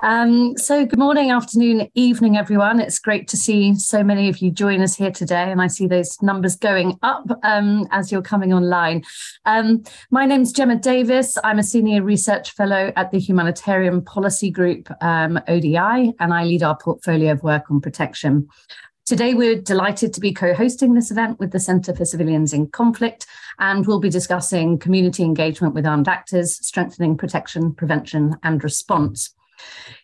Um, so, good morning, afternoon, evening, everyone. It's great to see so many of you join us here today, and I see those numbers going up um, as you're coming online. Um, my name's Gemma Davies. I'm a senior research fellow at the Humanitarian Policy Group, um, ODI, and I lead our portfolio of work on protection. Today, we're delighted to be co hosting this event with the Centre for Civilians in Conflict, and we'll be discussing community engagement with armed actors, strengthening protection, prevention, and response.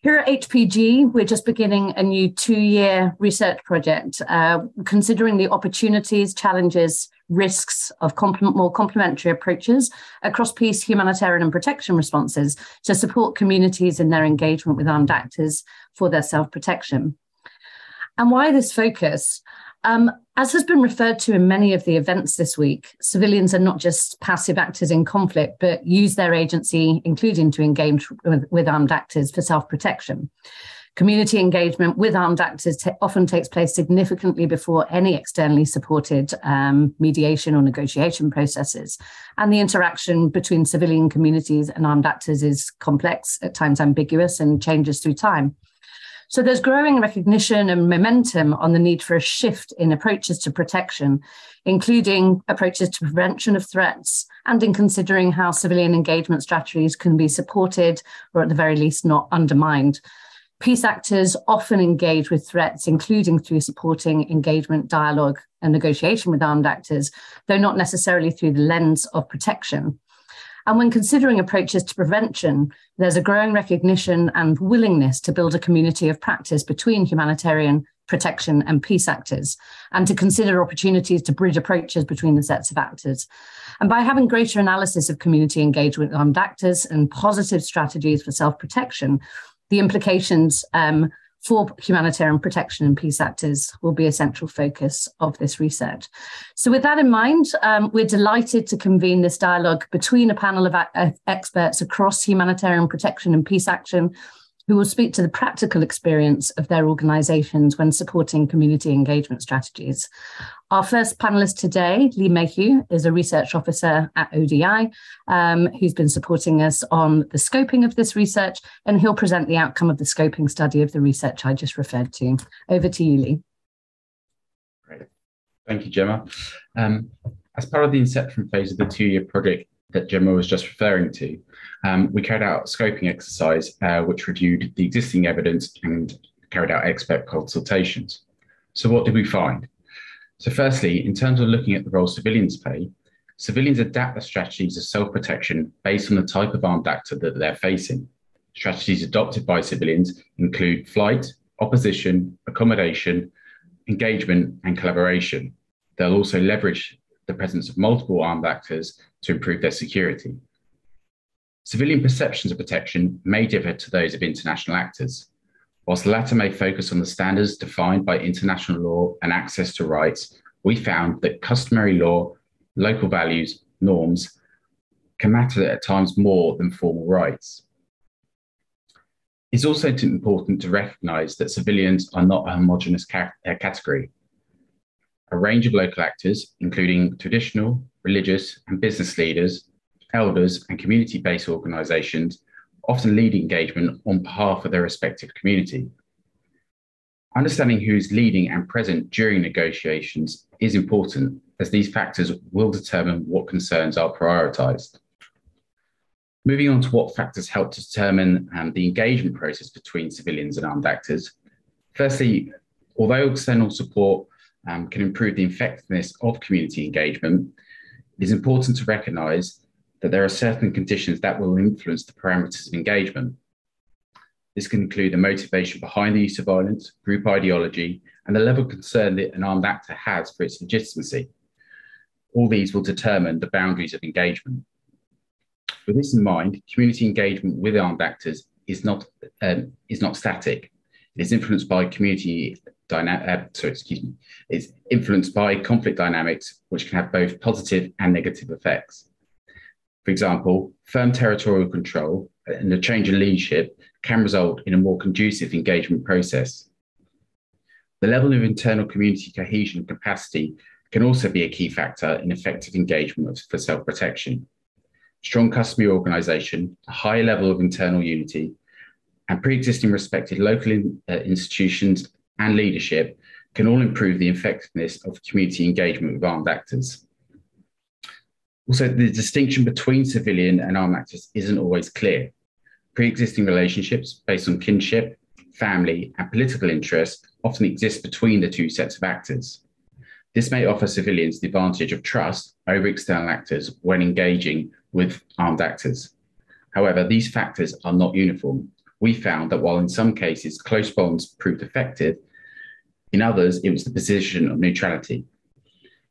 Here at HPG, we're just beginning a new two year research project, uh, considering the opportunities, challenges, risks of more complementary approaches across peace, humanitarian, and protection responses to support communities in their engagement with armed actors for their self protection. And why this focus? Um, as has been referred to in many of the events this week, civilians are not just passive actors in conflict, but use their agency, including to engage with, armed actors for self protection. Community engagement with armed actors t- often takes place significantly before any externally supported um, mediation or negotiation processes. And the interaction between civilian communities and armed actors is complex, at times ambiguous, and changes through time. So there's growing recognition and momentum on the need for a shift in approaches to protection, including approaches to prevention of threats and in considering how civilian engagement strategies can be supported or at the very least not undermined. Peace actors often engage with threats, including through supporting engagement, dialogue, and negotiation with armed actors, though not necessarily through the lens of protection. And when considering approaches to prevention, there's a growing recognition and willingness to build a community of practice between humanitarian protection and peace actors, and to consider opportunities to bridge approaches between the sets of actors. And by having greater analysis of community engagement armed actors and positive strategies for self protection, the implications um, for humanitarian protection and peace actors will be a central focus of this research. So, with that in mind, um, we're delighted to convene this dialogue between a panel of a- experts across humanitarian protection and peace action who will speak to the practical experience of their organisations when supporting community engagement strategies. Our first panelist today, Lee Mayhew, is a research officer at ODI um, who's been supporting us on the scoping of this research, and he'll present the outcome of the scoping study of the research I just referred to. Over to you, Lee. Great. Thank you, Gemma. Um, as part of the inception phase of the two year project that Gemma was just referring to, um, we carried out a scoping exercise uh, which reviewed the existing evidence and carried out expert consultations. So, what did we find? So, firstly, in terms of looking at the role civilians play, civilians adapt their strategies of self protection based on the type of armed actor that they're facing. Strategies adopted by civilians include flight, opposition, accommodation, engagement, and collaboration. They'll also leverage the presence of multiple armed actors to improve their security. Civilian perceptions of protection may differ to those of international actors. Whilst the latter may focus on the standards defined by international law and access to rights, we found that customary law, local values, norms can matter at times more than formal rights. It's also important to recognize that civilians are not a homogenous ca- uh, category. A range of local actors, including traditional, religious, and business leaders, elders, and community based organisations often lead engagement on behalf of their respective community. Understanding who is leading and present during negotiations is important, as these factors will determine what concerns are prioritised. Moving on to what factors help to determine um, the engagement process between civilians and armed actors. Firstly, although external support um, can improve the effectiveness of community engagement, it is important to recognise that there are certain conditions that will influence the parameters of engagement. This can include the motivation behind the use of violence, group ideology, and the level of concern that an armed actor has for its legitimacy. All these will determine the boundaries of engagement. With this in mind, community engagement with armed actors is not, um, is not static. It is influenced by community dynamic, uh, sorry, excuse me, it's influenced by conflict dynamics, which can have both positive and negative effects. For example, firm territorial control and a change in leadership can result in a more conducive engagement process. The level of internal community cohesion and capacity can also be a key factor in effective engagement for self protection. Strong customary organisation, a high level of internal unity, and pre-existing respected local in, uh, institutions and leadership can all improve the effectiveness of community engagement with armed actors. Also, the distinction between civilian and armed actors isn't always clear. Pre-existing relationships based on kinship, family, and political interest often exist between the two sets of actors. This may offer civilians the advantage of trust over external actors when engaging with armed actors. However, these factors are not uniform. We found that while in some cases close bonds proved effective, in others it was the position of neutrality.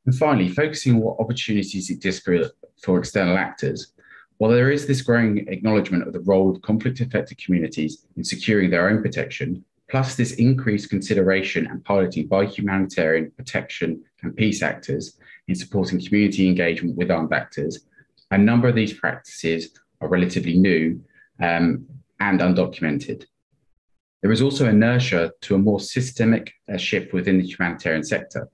And finally, focusing on what opportunities exist for, for external actors, while there is this growing acknowledgement of the role of conflict affected communities in securing their own protection, plus this increased consideration and piloting by humanitarian protection and peace actors in supporting community engagement with armed actors, a number of these practices are relatively new um, and undocumented. There is also inertia to a more systemic uh, shift within the humanitarian sector.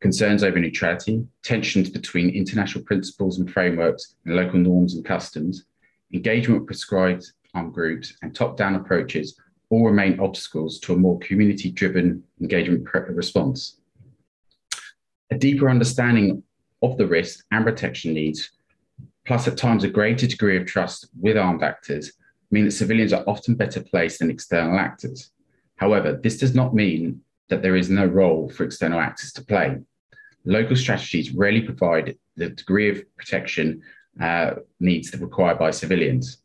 Concerns over neutrality, tensions between international principles and frameworks and local norms and customs, engagement with proscribed armed groups, and top down approaches all remain obstacles to a more community driven engagement response. A deeper understanding of the risks and protection needs, plus at times a greater degree of trust with armed actors, mean that civilians are often better placed than external actors. However, this does not mean that there is no role for external actors to play. Local strategies rarely provide the degree of protection uh, needs required by civilians.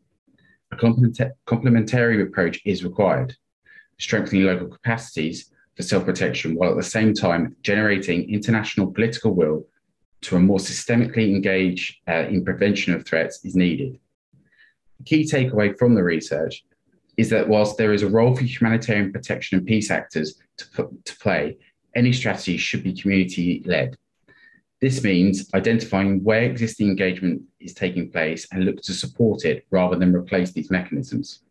A complementary approach is required, strengthening local capacities for self protection while at the same time generating international political will to a more systemically engage uh, in prevention of threats is needed key takeaway from the research is that whilst there is a role for humanitarian protection and peace actors to, put, to play, any strategy should be community led. This means identifying where existing engagement is taking place and look to support it rather than replace these mechanisms.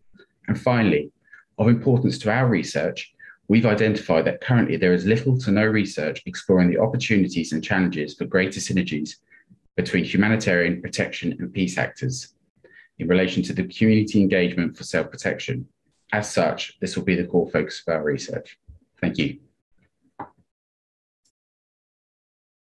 And finally, of importance to our research, we've identified that currently there is little to no research exploring the opportunities and challenges for greater synergies between humanitarian protection and peace actors in relation to the community engagement for self protection. As such, this will be the core focus of our research. Thank you.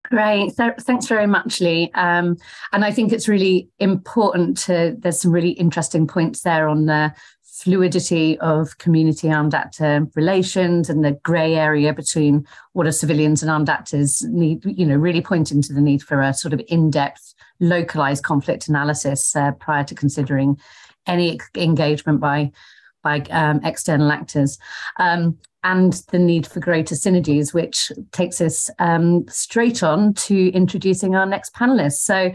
Great. thanks very much, Lee. Um, and I think it's really important to, there's some really interesting points there on the fluidity of community armed actor relations and the grey area between what are civilians and armed actors need, you know, really pointing to the need for a sort of in-depth localized conflict analysis uh, prior to considering any engagement by by um, external actors. Um, and the need for greater synergies, which takes us um, straight on to introducing our next panelist. So,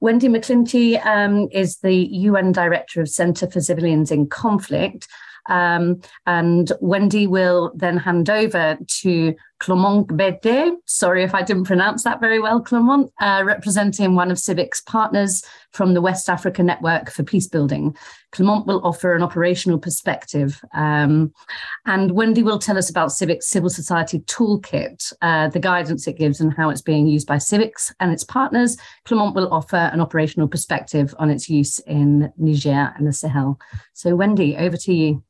Wendy MacClinchy um, is the UN Director of Centre for Civilians in Conflict. Um, and Wendy will then hand over to Clement Gbede. Sorry if I didn't pronounce that very well, Clement, uh, representing one of Civic's partners from the West Africa Network for Peacebuilding. Clement will offer an operational perspective. Um, and Wendy will tell us about Civic's Civil Society Toolkit, uh, the guidance it gives and how it's being used by Civics and its partners. Clement will offer an operational perspective on its use in Niger and the Sahel. So, Wendy, over to you.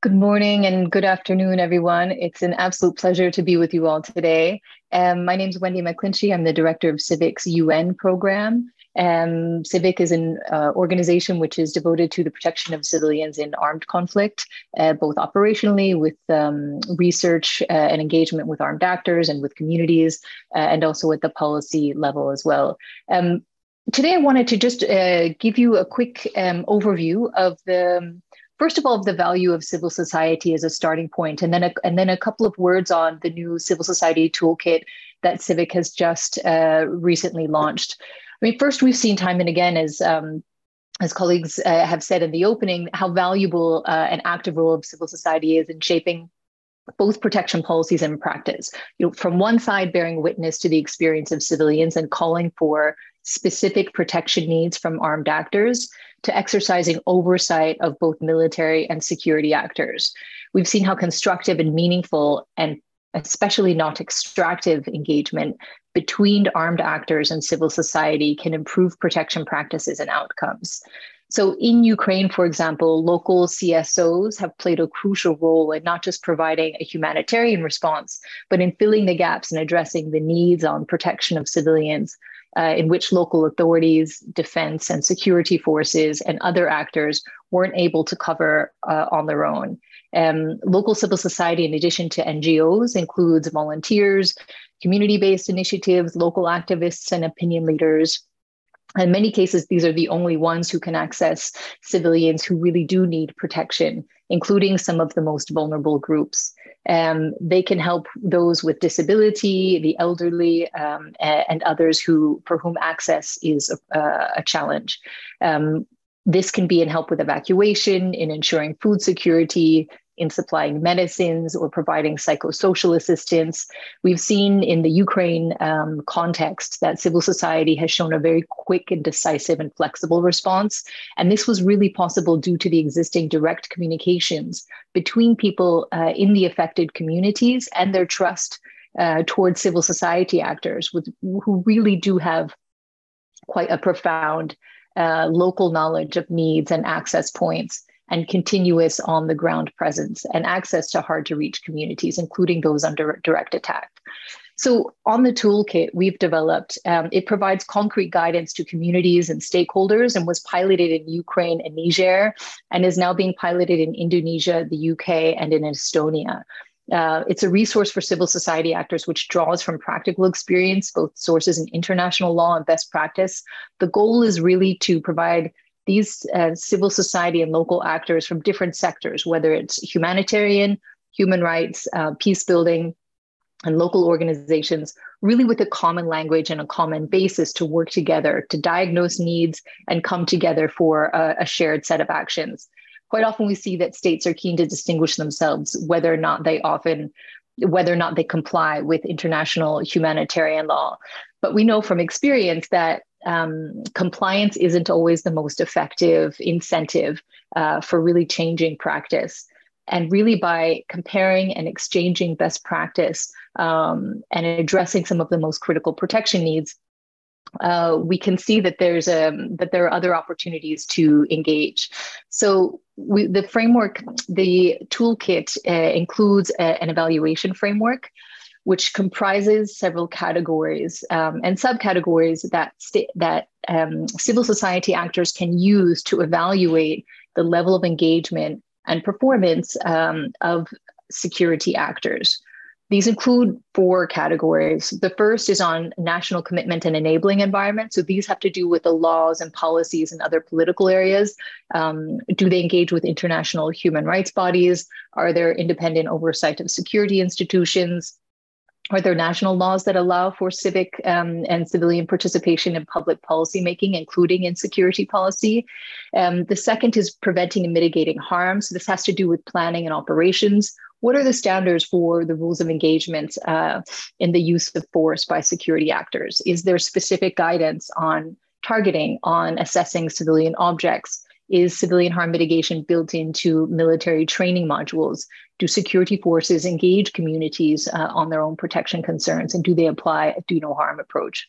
Good morning and good afternoon, everyone. It's an absolute pleasure to be with you all today. Um, my name is Wendy MacClinchy. I'm the director of Civic's UN program. Um, Civic is an uh, organization which is devoted to the protection of civilians in armed conflict, uh, both operationally with um, research uh, and engagement with armed actors and with communities, uh, and also at the policy level as well. Um, today, I wanted to just uh, give you a quick um, overview of the first of all, the value of civil society as a starting point, and then a, and then a couple of words on the new civil society toolkit that Civic has just uh, recently launched. I mean, first, we've seen time and again as um, as colleagues uh, have said in the opening, how valuable uh, an active role of civil society is in shaping both protection policies and practice. You know, from one side, bearing witness to the experience of civilians and calling for specific protection needs from armed actors, to exercising oversight of both military and security actors. We've seen how constructive and meaningful and especially not extractive engagement between armed actors and civil society can improve protection practices and outcomes. So, in Ukraine, for example, local CSOs have played a crucial role in not just providing a humanitarian response, but in filling the gaps and addressing the needs on protection of civilians, uh, in which local authorities, defense and security forces, and other actors weren't able to cover uh, on their own. Um, local civil society, in addition to NGOs, includes volunteers, community based initiatives, local activists, and opinion leaders in many cases, these are the only ones who can access civilians who really do need protection, including some of the most vulnerable groups. Um, they can help those with disability, the elderly, um, and others who for whom access is a, a challenge. Um, this can be in help with evacuation, in ensuring food security, in supplying medicines or providing psychosocial assistance. We've seen in the Ukraine um, context that civil society has shown a very quick and decisive and flexible response. And this was really possible due to the existing direct communications between people uh, in the affected communities and their trust uh, towards civil society actors with, who really do have quite a profound uh, local knowledge of needs and access points and continuous on the ground presence and access to hard to reach communities, including those under direct attack. So, on the toolkit we've developed, um, it provides concrete guidance to communities and stakeholders and was piloted in Ukraine and Niger and is now being piloted in Indonesia, the UK, and in Estonia. Uh, it's a resource for civil society actors which draws from practical experience, both sources in international law and best practice. The goal is really to provide these uh, civil society and local actors from different sectors, whether it's humanitarian, human rights, uh, peace building, and local organizations, really with a common language and a common basis to work together to diagnose needs and come together for a, a shared set of actions. Quite often, we see that states are keen to distinguish themselves, whether or not they often whether or not they comply with international humanitarian law. But we know from experience that um, compliance isn't always the most effective incentive uh, for really changing practice. And really, by comparing and exchanging best practice um, and addressing some of the most critical protection needs, uh, we can see that there's a that there are other opportunities to engage. So we, the framework, the toolkit uh, includes a, an evaluation framework which comprises several categories um, and subcategories that that um, civil society actors can use to evaluate the level of engagement and performance um, of security actors. These include four categories. The first is on national commitment and enabling environment. So these have to do with the laws and policies and other political areas. Um, do they engage with international human rights bodies? Are there independent oversight of security institutions? Are there national laws that allow for civic um, and civilian participation in public policy making, including in security policy? Um, the second is preventing and mitigating harm. So this has to do with planning and operations. What are the standards for the rules of engagement uh, in the use of force by security actors? Is there specific guidance on targeting, on assessing civilian objects? Is civilian harm mitigation built into military training modules? Do security forces engage communities uh, on their own protection concerns? And do they apply a do no harm approach?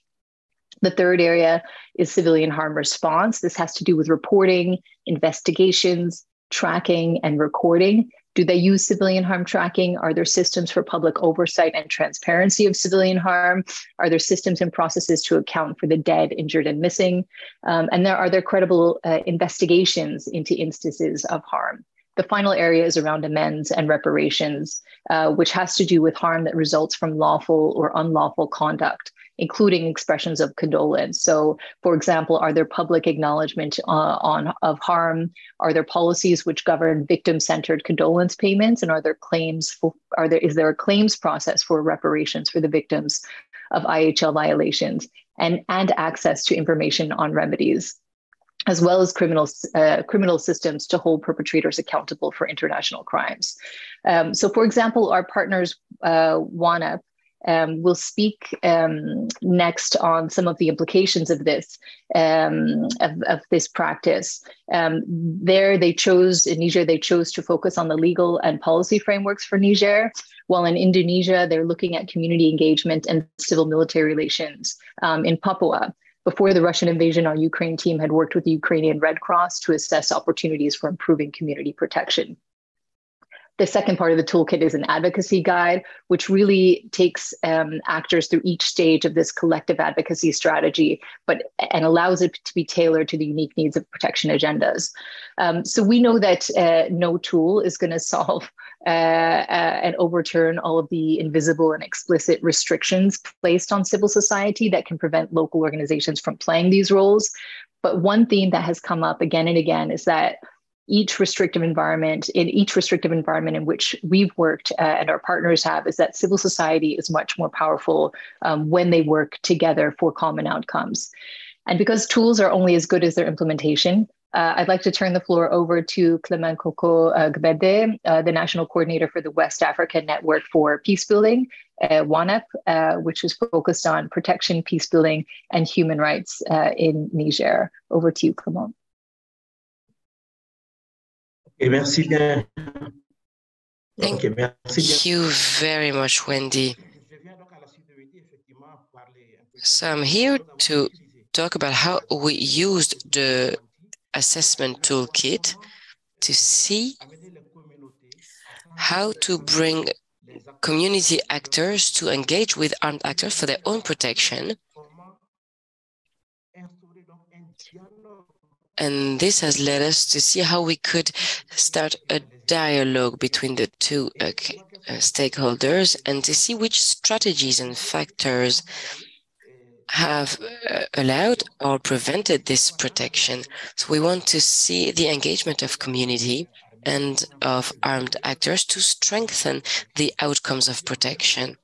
The third area is civilian harm response. This has to do with reporting, investigations, tracking, and recording. Do they use civilian harm tracking? Are there systems for public oversight and transparency of civilian harm? Are there systems and processes to account for the dead, injured, and missing? Um, and there are there credible uh, investigations into instances of harm? The final area is around amends and reparations, uh, which has to do with harm that results from lawful or unlawful conduct including expressions of condolence. So, for example, are there public acknowledgement uh, on of harm? Are there policies which govern victim-centered condolence payments? And are there claims? For, are there is there a claims process for reparations for the victims of IHL violations and and access to information on remedies? As well as criminal uh, criminal systems to hold perpetrators accountable for international crimes. Um, so, for example, our partners uh, WANEP um, will speak um, next on some of the implications of this um, of, of, this practice. Um, there, they chose in Niger. They chose to focus on the legal and policy frameworks for Niger, while in Indonesia, they're looking at community engagement and civil military relations. Um, in Papua, before the Russian invasion, our Ukraine team had worked with the Ukrainian Red Cross to assess opportunities for improving community protection. The second part of the toolkit is an advocacy guide, which really takes um, actors through each stage of this collective advocacy strategy, but and allows it to be tailored to the unique needs of protection agendas. Um, so we know that uh, no tool is going to solve uh, uh, and overturn all of the invisible and explicit restrictions placed on civil society that can prevent local organizations from playing these roles. But one theme that has come up again and again is that each restrictive environment in each restrictive environment in which we've worked uh, and our partners have is that civil society is much more powerful um, when they work together for common outcomes and because tools are only as good as their implementation uh, I'd like to turn the floor over to Clement Koko uh, Gbede, uh, the National Coordinator for the West Africa Network for Peacebuilding, uh, WANEP, uh, which is focused on protection, peacebuilding, and human rights uh, in Niger. Over to you, Clement. Okay, merci bien. Thank okay, merci you very much, Wendy. So I'm here to talk about how we used the assessment toolkit to see how to bring community actors to engage with armed actors for their own protection. And this has led us to see how we could start a dialogue between the two uh, uh stakeholders and to see which strategies and factors have uh, allowed or prevented this protection. So we want to see the engagement of community and of armed actors to strengthen the outcomes of protection.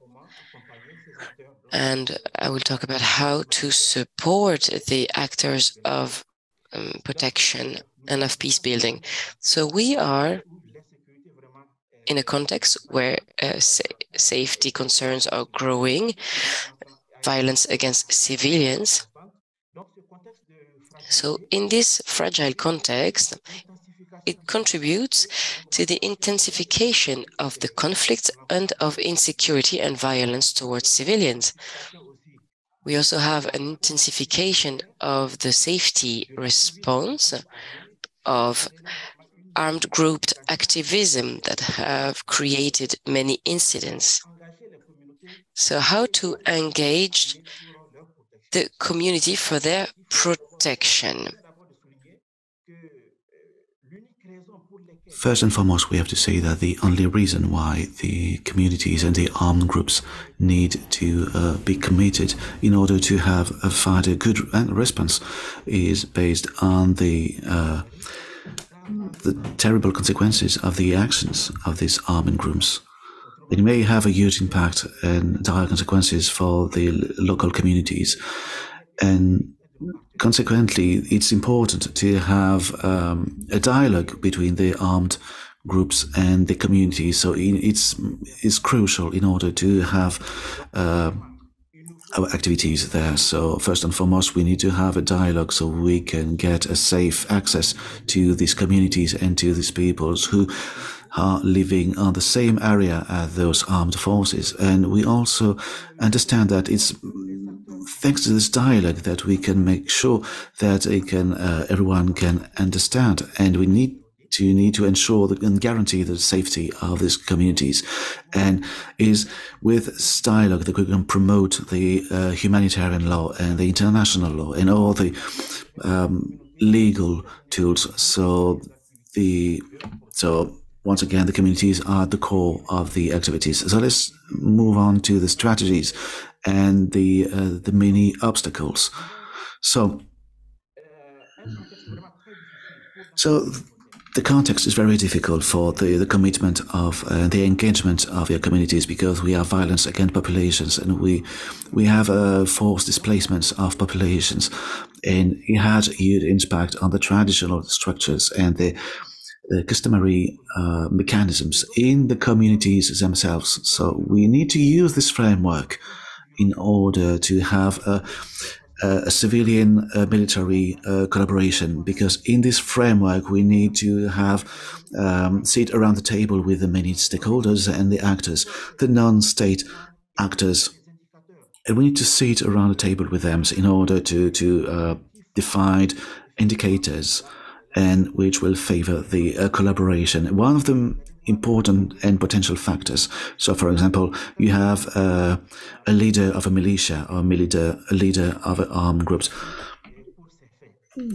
And I will talk about how to support the actors of um, protection and of peace building. So we are in a context where uh, sa safety concerns are growing violence against civilians. So in this fragile context, it contributes to the intensification of the conflicts and of insecurity and violence towards civilians. We also have an intensification of the safety response of armed grouped activism that have created many incidents. So how to engage the community for their protection. First and foremost, we have to say that the only reason why the communities and the armed groups need to uh, be committed in order to have a fight a good response is based on the uh, the terrible consequences of the actions of these armed groups. It may have a huge impact and dire consequences for the local communities. And consequently, it's important to have um, a dialogue between the armed groups and the community. So it's it's crucial in order to have uh, our activities there. So first and foremost, we need to have a dialogue so we can get a safe access to these communities and to these peoples who are living on the same area as those armed forces. And we also understand that it's thanks to this dialogue that we can make sure that can, uh, everyone can understand. And we need to need to ensure and guarantee the safety of these communities. And is with dialogue that we can promote the uh, humanitarian law and the international law and all the um, legal tools. So the so once again, the communities are the core of the activities. So let's move on to the strategies and the uh, the many obstacles. So, so the context is very difficult for the, the commitment of uh, the engagement of your communities because we have violence against populations and we we have uh, forced displacements of populations and it has a huge impact on the traditional structures and the the customary uh, mechanisms in the communities themselves. So we need to use this framework in order to have a, a civilian uh, military uh, collaboration because in this framework we need to have um, sit around the table with the many stakeholders and the actors, the non-state actors and we need to sit around the table with them in order to to uh, define indicators and which will favor the uh, collaboration. One of them important and potential factors. So, for example, you have uh, a leader of a militia or a leader, a leader of an armed groups.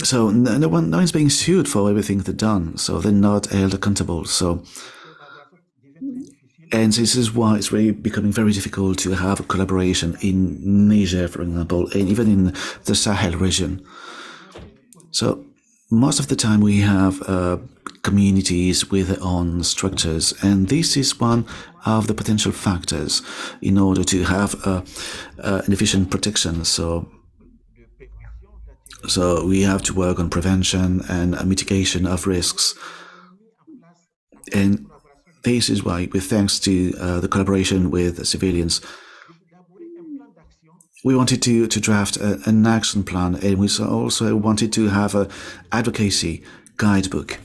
So no one, no one's being sued for everything they've done. So they're not held accountable. So, and this is why it's really becoming very difficult to have a collaboration in Niger, for example, and even in the Sahel region. So most of the time we have uh, communities with their own structures, and this is one of the potential factors in order to have uh, uh, an efficient protection. So, so we have to work on prevention and mitigation of risks, and this is why, with thanks to uh, the collaboration with civilians, we wanted to, to draft a, an action plan and we also wanted to have a advocacy guidebook.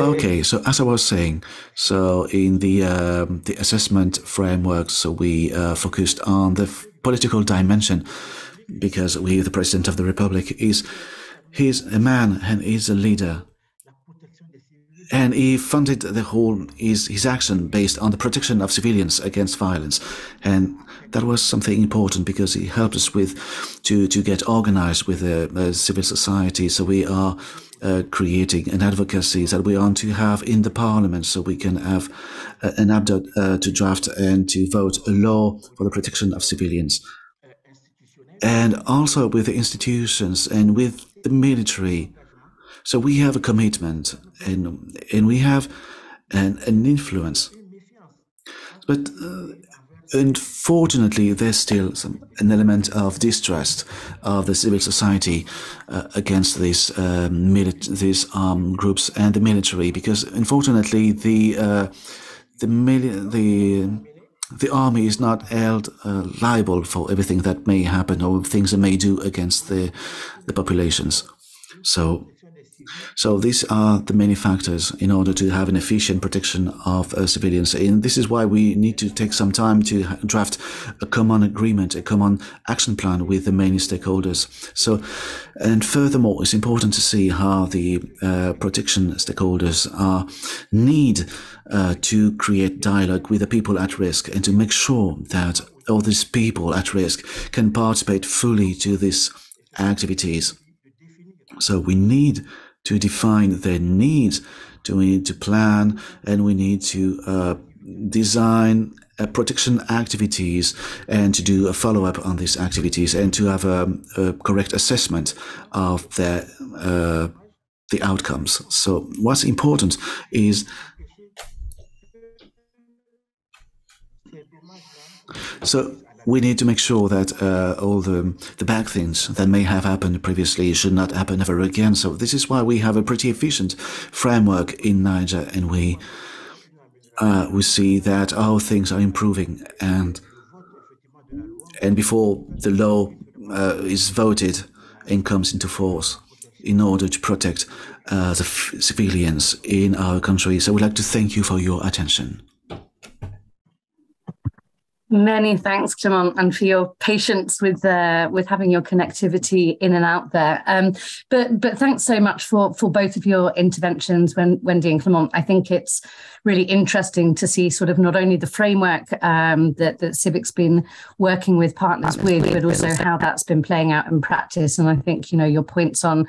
Okay, so as I was saying, so in the um, the assessment framework, so we uh, focused on the political dimension because we, the president of the republic, is he's a man and he's a leader and he funded the whole his his action based on the protection of civilians against violence, and that was something important because he helped us with to to get organized with the civil society. So we are. Uh, creating an advocacy that we want to have in the parliament so we can have uh, an uh, to draft and to vote a law for the protection of civilians. And also with the institutions and with the military so we have a commitment and and we have an, an influence. But uh, unfortunately, there's still some, an element of distrust of the civil society uh, against these um, these armed groups and the military, because unfortunately the uh, the the the army is not held uh, liable for everything that may happen or things it may do against the the populations. So so these are the many factors in order to have an efficient protection of uh, civilians. And this is why we need to take some time to draft a common agreement, a common action plan with the many stakeholders. So, and furthermore, it's important to see how the uh, protection stakeholders are need uh, to create dialogue with the people at risk and to make sure that all these people at risk can participate fully to these activities. So we need to define their needs. Do we need to plan and we need to uh, design uh, protection activities and to do a follow up on these activities and to have a, a correct assessment of their uh, the outcomes. So what's important is so we need to make sure that uh, all the, the bad things that may have happened previously should not happen ever again. So this is why we have a pretty efficient framework in Niger, and we uh, we see that all things are improving, and and before the law uh, is voted and comes into force, in order to protect uh, the civilians in our country. So we'd like to thank you for your attention. Many thanks, Clement, and for your patience with uh, with having your connectivity in and out there. Um, but but thanks so much for for both of your interventions, Wendy and Clement. I think it's really interesting to see sort of not only the framework um, that that Civic's been working with partners with, but also how that's been playing out in practice. And I think you know your points on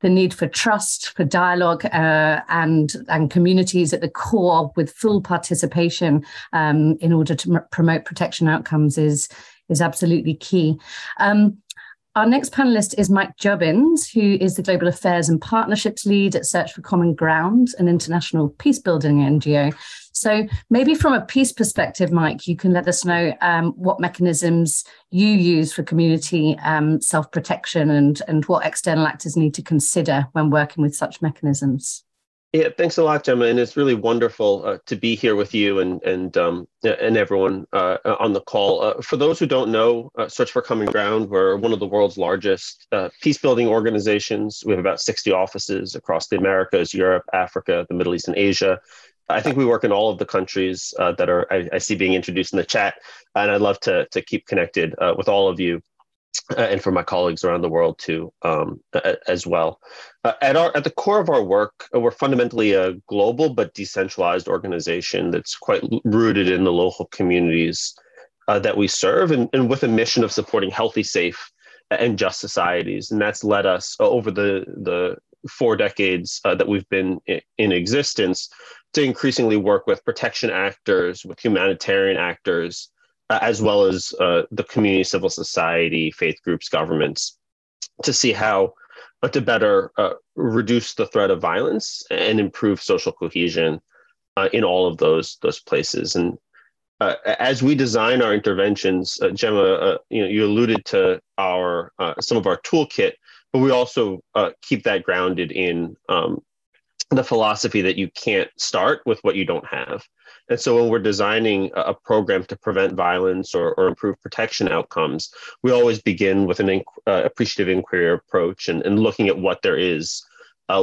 the need for trust, for dialogue, uh, and and communities at the core with full participation um, in order to m- promote protection outcomes is is absolutely key. Um, our next panelist is Mike Jobbins, who is the Global Affairs and Partnerships Lead at Search for Common Ground, an international peacebuilding NGO. So, maybe from a peace perspective, Mike, you can let us know um, what mechanisms you use for community um, self protection and, and what external actors need to consider when working with such mechanisms. Yeah, thanks a lot, Gemma, and it's really wonderful uh, to be here with you and and um, and everyone uh, on the call. Uh, for those who don't know, uh, Search for Common Ground, we're one of the world's largest uh, peace building organizations. We have about 60 offices across the Americas, Europe, Africa, the Middle East, and Asia I think we work in all of the countries uh, that are I, I, see being introduced in the chat, and I'd love to to keep connected uh, with all of you. Uh, and for my colleagues around the world too, um, as well. Uh, at our at the core of our work, uh, we're fundamentally a global but decentralized organization that's quite rooted in the local communities that we serve, and, and with a mission of supporting healthy, safe, and just societies. And that's led us over the the four decades uh, that we've been in, existence to increasingly work with protection actors, with humanitarian actors, uh, as well as uh, the community, civil society, faith groups, governments, to see how uh, to better uh, reduce the threat of violence and improve social cohesion uh, in all of those those places. And uh, as we design our interventions, Gemma, you know, you alluded to our some of our toolkit, but we also keep that grounded in um, the philosophy that you can't start with what you don't have. And so when we're designing a program to prevent violence or, or improve protection outcomes, we always begin with an uh, appreciative inquiry approach and, and looking at what there is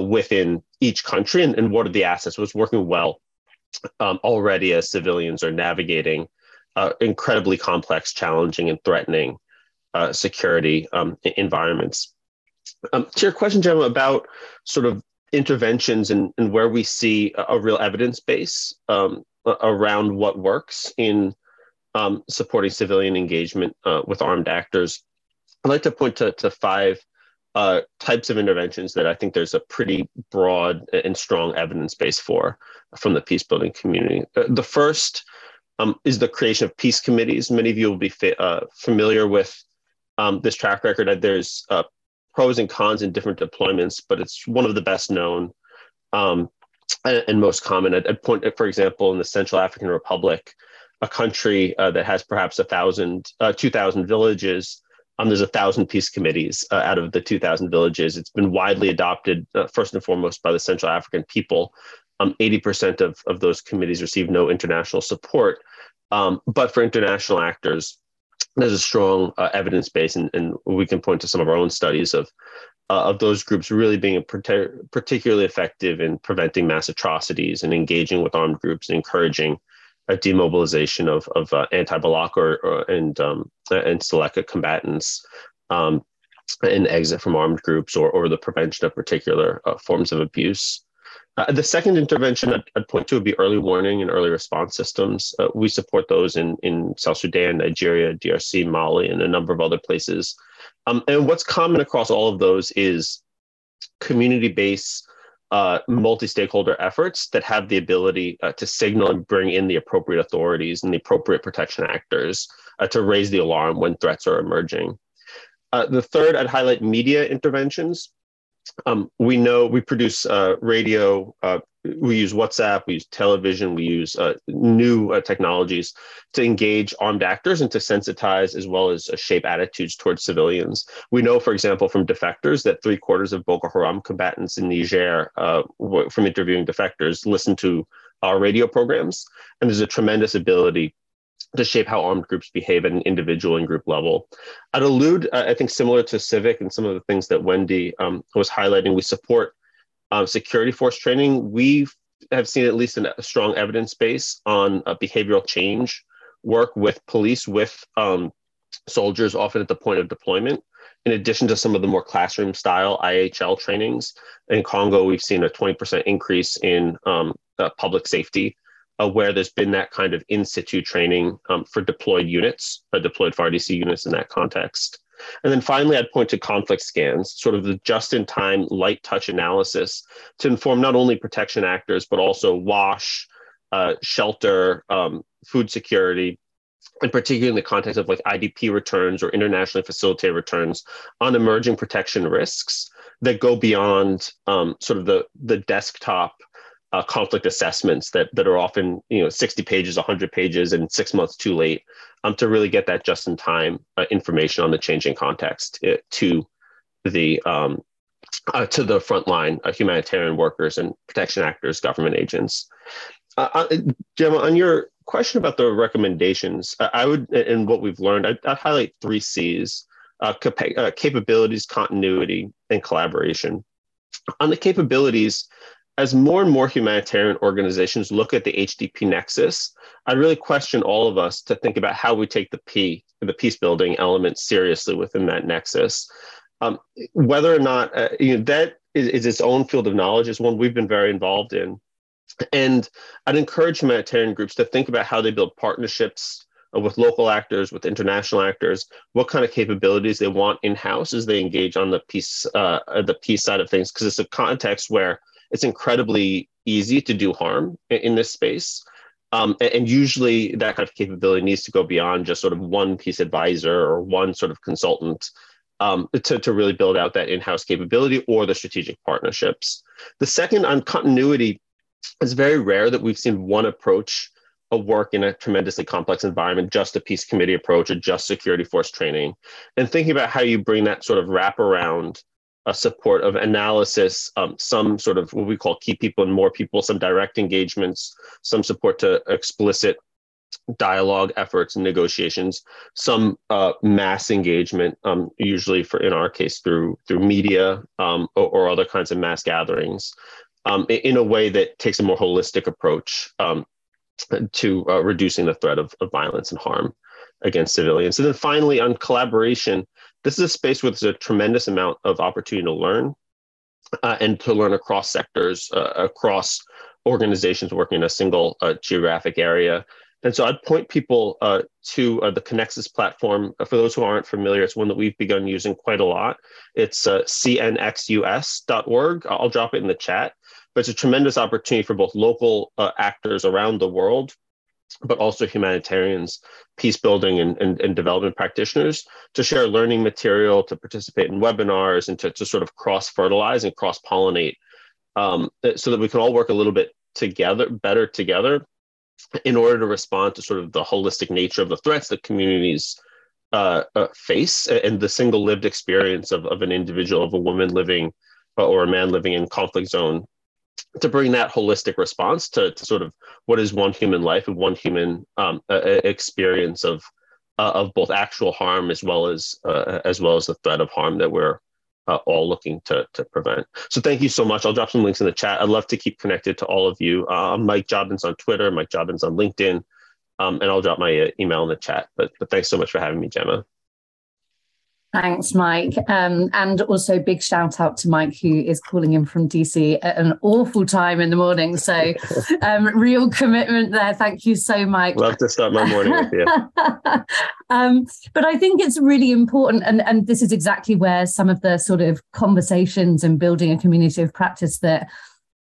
within each country and, and what are the assets, what's working well um, already as civilians are navigating uh, incredibly complex, challenging, and threatening uh, security um, environments. Um, to your question, Gemma, about sort of interventions and, and where we see a, a real evidence base um, around what works in um, supporting civilian engagement uh, with armed actors, I'd like to point to, to five uh, types of interventions that I think there's a pretty broad and strong evidence base for from the peace building community. Uh, the first um, is the creation of peace committees. Many of you will be fa- uh, familiar with um, this track record. There's uh, pros and cons in different deployments, but it's one of the best known um, and, and, most common. I'd, I'd, point, for example, in the Central African Republic, a country uh, that has perhaps a thousand, uh, two thousand villages. Um, there's a thousand peace committees uh, out of the 2,000 villages. It's been widely adopted, uh, first and foremost, by the Central African people, um, 80% of, of those committees receive no international support. Um, but for international actors, there's a strong uh, evidence base, and, and, we can point to some of our own studies of uh, of those groups really being particularly effective in preventing mass atrocities and engaging with armed groups and encouraging a demobilization of, of uh, anti-Balaka or, or, and um, and Seleka combatants um, and exit from armed groups or, or the prevention of particular uh, forms of abuse. Uh, the second intervention I'd, I'd, point to would be early warning and early response systems. Uh, we support those in, in South Sudan, Nigeria, DRC, Mali, and a number of other places. Um, and what's common across all of those is community based, uh, multi stakeholder efforts that have the ability uh, to signal and bring in the appropriate authorities and the appropriate protection actors uh, to raise the alarm when threats are emerging. Uh, the third, I'd highlight media interventions. Um, we know we produce uh, radio, uh, we use WhatsApp, we use television, we use uh, new uh, technologies to engage armed actors and to sensitize as well as uh, shape attitudes towards civilians. We know, for example, from defectors that three quarters of Boko Haram combatants in Niger, uh, from interviewing defectors, listen to our radio programs. And there's a tremendous ability to shape how armed groups behave at an individual and group level. I'd allude, uh, I think, similar to Civic and some of the things that Wendy um, was highlighting, we support um, security force training. We have seen at least a strong evidence base on uh, behavioral change work with police, with um, soldiers, often at the point of deployment. In addition to some of the more classroom style IHL trainings, in Congo, we've seen a 20% increase in um, uh, public safety uh, where there's been that kind of in situ training um, for deployed units, uh, deployed FARDC units in that context. And then finally, I'd point to conflict scans, sort of the just in time light touch analysis to inform not only protection actors, but also WASH, uh, shelter, um, food security, and particularly in the context of like IDP returns or internationally facilitated returns on emerging protection risks that go beyond um, sort of the, the desktop uh, conflict assessments that that are often you know 60 pages 100 pages and six months too late um, to really get that just in time uh, information on the changing context uh, to the um, uh, to the frontline uh, humanitarian workers and protection actors government agents. Gemma, on your question about the recommendations I would and what we've learned I'd, I'd highlight three C's capa- capabilities continuity and collaboration. On the capabilities as more and more humanitarian organizations look at the HDP nexus, I'd really question all of us to think about how we take the P, the peace building element seriously within that nexus. Um, whether or not uh, you know that is, is its own field of knowledge is one we've been very involved in. And I'd encourage humanitarian groups to think about how they build partnerships uh, with local actors, with international actors, what kind of capabilities they want in house as they engage on the peace, uh, the peace side of things, because it's a context where it's incredibly easy to do harm in, in this space. Um, and, and, usually that kind of capability needs to go beyond just sort of one piece advisor or one sort of consultant um, to, to really build out that in-house capability or the strategic partnerships. The second on continuity, it's very rare that we've seen one approach a work in a tremendously complex environment, just a peace committee approach, or just security force training, and thinking about how you bring that sort of wraparound uh, support of analysis, um, some sort of what we call key people and more people, some direct engagements, some support to explicit dialogue efforts and negotiations, some uh, mass engagement, um, usually for in our case through through media um, or, or, other kinds of mass gatherings, um, in a way that takes a more holistic approach um, to uh, reducing the threat of, of violence and harm against civilians. And then finally, on collaboration, this is a space where there's a tremendous amount of opportunity to learn uh, and to learn across sectors, uh, across organizations working in a single uh, geographic area. And so I'd point people uh, to uh, the Connexus platform. For those who aren't familiar, it's one that we've begun using quite a lot. It's uh, cnxus.org. I'll drop it in the chat but it's a tremendous opportunity for both local uh, actors around the world but also humanitarians, peace building, and, and, and, development practitioners to share learning material, to participate in webinars, and to, to sort of cross fertilize and cross pollinate um, so that we can all work a little bit together, better together, in order to respond to sort of the holistic nature of the threats that communities uh, uh, face and the single lived experience of, of an individual, of a woman living uh, or a man living in conflict zone to bring that holistic response to, to, sort of what is one human life and one human um, experience of uh, of both actual harm as well as uh, as well as the threat of harm that we're uh, all looking to to prevent. So thank you so much. I'll drop some links in the chat. I'd love to keep connected to all of you. Uh, I'm Mike Jobbins on Twitter, Mike Jobbins on LinkedIn, um, and I'll drop my uh, email in the chat. But but thanks so much for having me, Gemma. Thanks, Mike. Um, and also big shout out to Mike, who is calling in from DC at an awful time in the morning. So um, real commitment there. Thank you so much. Love to start my morning with you. um, but I think it's really important, and, and this is exactly where some of the sort of conversations and building a community of practice that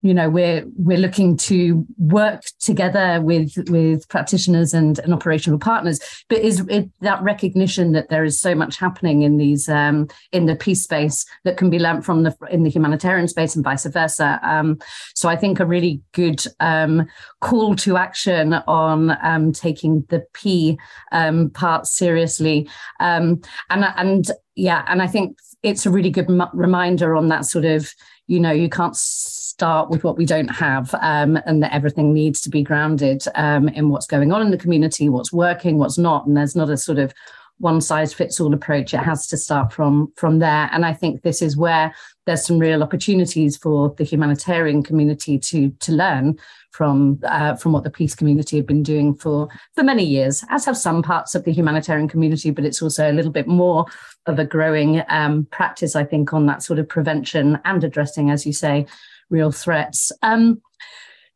you know we're we're looking to work together with with practitioners and, and operational partners. But is it, that recognition that there is so much happening in these um, in the peace space that can be learned from the in the humanitarian space and vice versa? Um, so i think a really good um, call to action on um, taking the p um, part seriously. Um, and and yeah and i think it's a really good reminder on that sort of you know you can't start with what we don't have um, and that everything needs to be grounded um, in what's going on in the community what's working what's not and there's not a sort of one size fits all approach. It has to start from from there. And i think this is where there's some real opportunities for the humanitarian community to to learn from uh, from what the peace community have been doing for for many years as have some parts of the humanitarian community but it's also a little bit more of a growing um, practice i think on that sort of prevention and addressing as you say real threats. Um,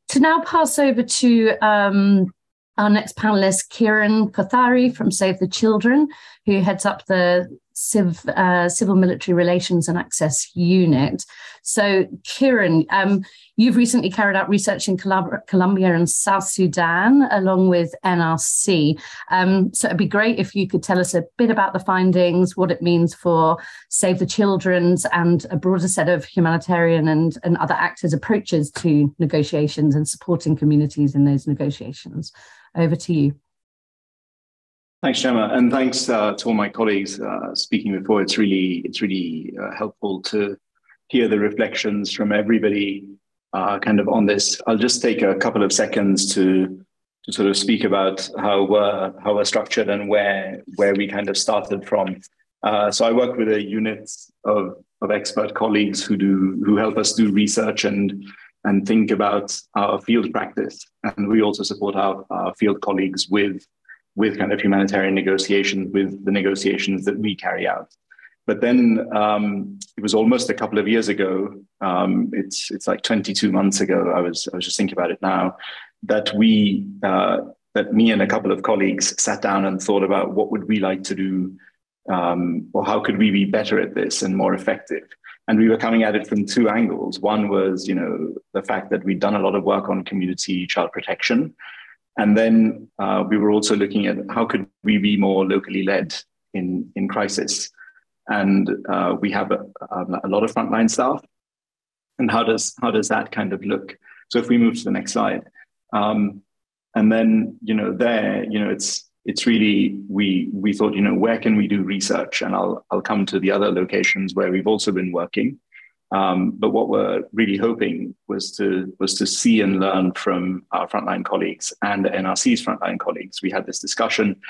to now pass over to um, our next panelist, Kiran Kothari from Save the Children, who heads up the Civ, uh, Civil Military Relations and Access Unit. So, Kieran, um, you've recently carried out research in Colombia and South Sudan along with NRC. Um, so, it'd be great if you could tell us a bit about the findings, what it means for Save the Children's and a broader set of humanitarian and, and other actors' approaches to negotiations and supporting communities in those negotiations. Over to you. Thanks, Gemma, and thanks uh, to all my colleagues uh, speaking before. It's really it's really uh, helpful to hear the reflections from everybody uh, kind of on this. I'll just take a couple of seconds to to sort of speak about how we're, how we're structured and where where we kind of started from. Uh, so I work with a unit of of expert colleagues who do who help us do research and and think about our field practice. And we also support our, our field colleagues with, with kind of humanitarian negotiations, with the negotiations that we carry out. But then um, it was almost a couple of years ago. Um, it's it's like 22 months ago. I was I was just thinking about it now that we uh, that me and a couple of colleagues sat down and thought about what would we like to do, um, or how could we be better at this and more effective. And we were coming at it from two angles. One was, you know, the fact that we'd done a lot of work on community child protection, and then uh, we were also looking at how could we be more locally led in in crisis and uh, we have a, a, lot of frontline staff. And how does how does that kind of look? So if we move to the next slide, um, and then you know there, you know it's it's really we we thought you know where can we do research, and I'll I'll come to the other locations where we've also been working. Um, but what we're really hoping was to was to see and learn from our frontline colleagues and the NRC's frontline colleagues. We had this discussion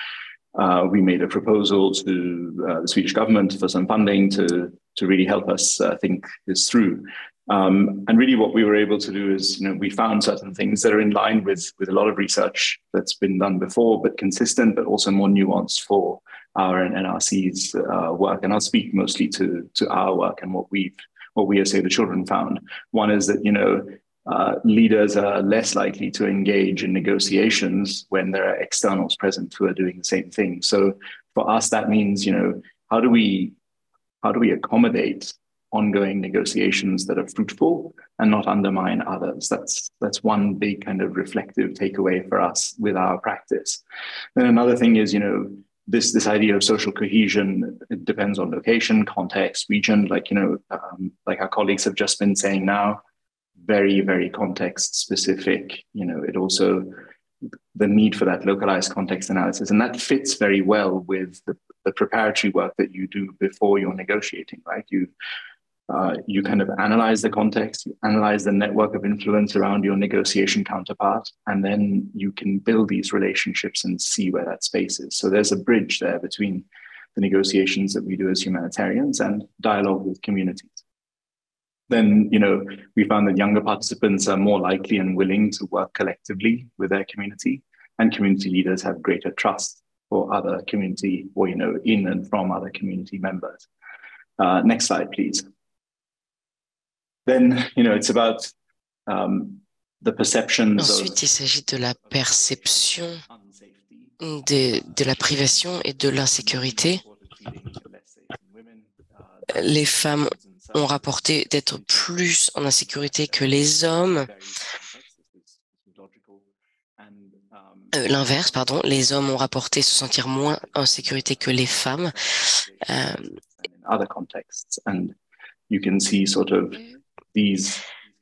uh, we made a proposal to uh, the Swedish government for some funding to, to really help us uh, think this through. Um, and really, what we were able to do is, you know, we found certain things that are in line with, with a lot of research that's been done before, but consistent, but also more nuanced for our and NRC's uh, work. And I'll speak mostly to, to our work and what we've what we as Save the Children found. One is that, you know, uh, leaders are less likely to engage in negotiations when there are externals present who are doing the same thing. So for us, that means, you know, how do we how do we accommodate ongoing negotiations that are fruitful and not undermine others? That's that's one big kind of reflective takeaway for us with our practice. Then another thing is, you know, this this idea of social cohesion depends on location, context, region. Like you know, um, like our colleagues have just been saying now very, very context specific. You know, it also the need for that localized context analysis. And that fits very well with the, the preparatory work that you do before you're negotiating, right? You uh, you kind of analyze the context, you analyze the network of influence around your negotiation counterpart, and then you can build these relationships and see where that space is. So there's a bridge there between the negotiations that we do as humanitarians and dialogue with communities. Then you know we found that younger participants are more likely and willing to work collectively with their community and community leaders have greater trust for other community or you know in and from other community members. Uh, next slide please then you know it's about um, the perceptions Ensuite, il s'agit de la perception de, de la privation et de l'insécurité. Les femmes ont rapporté d'être plus en insécurité que les hommes. Euh, L'inverse, pardon, les hommes ont rapporté se sentir moins en sécurité que les femmes. Euh,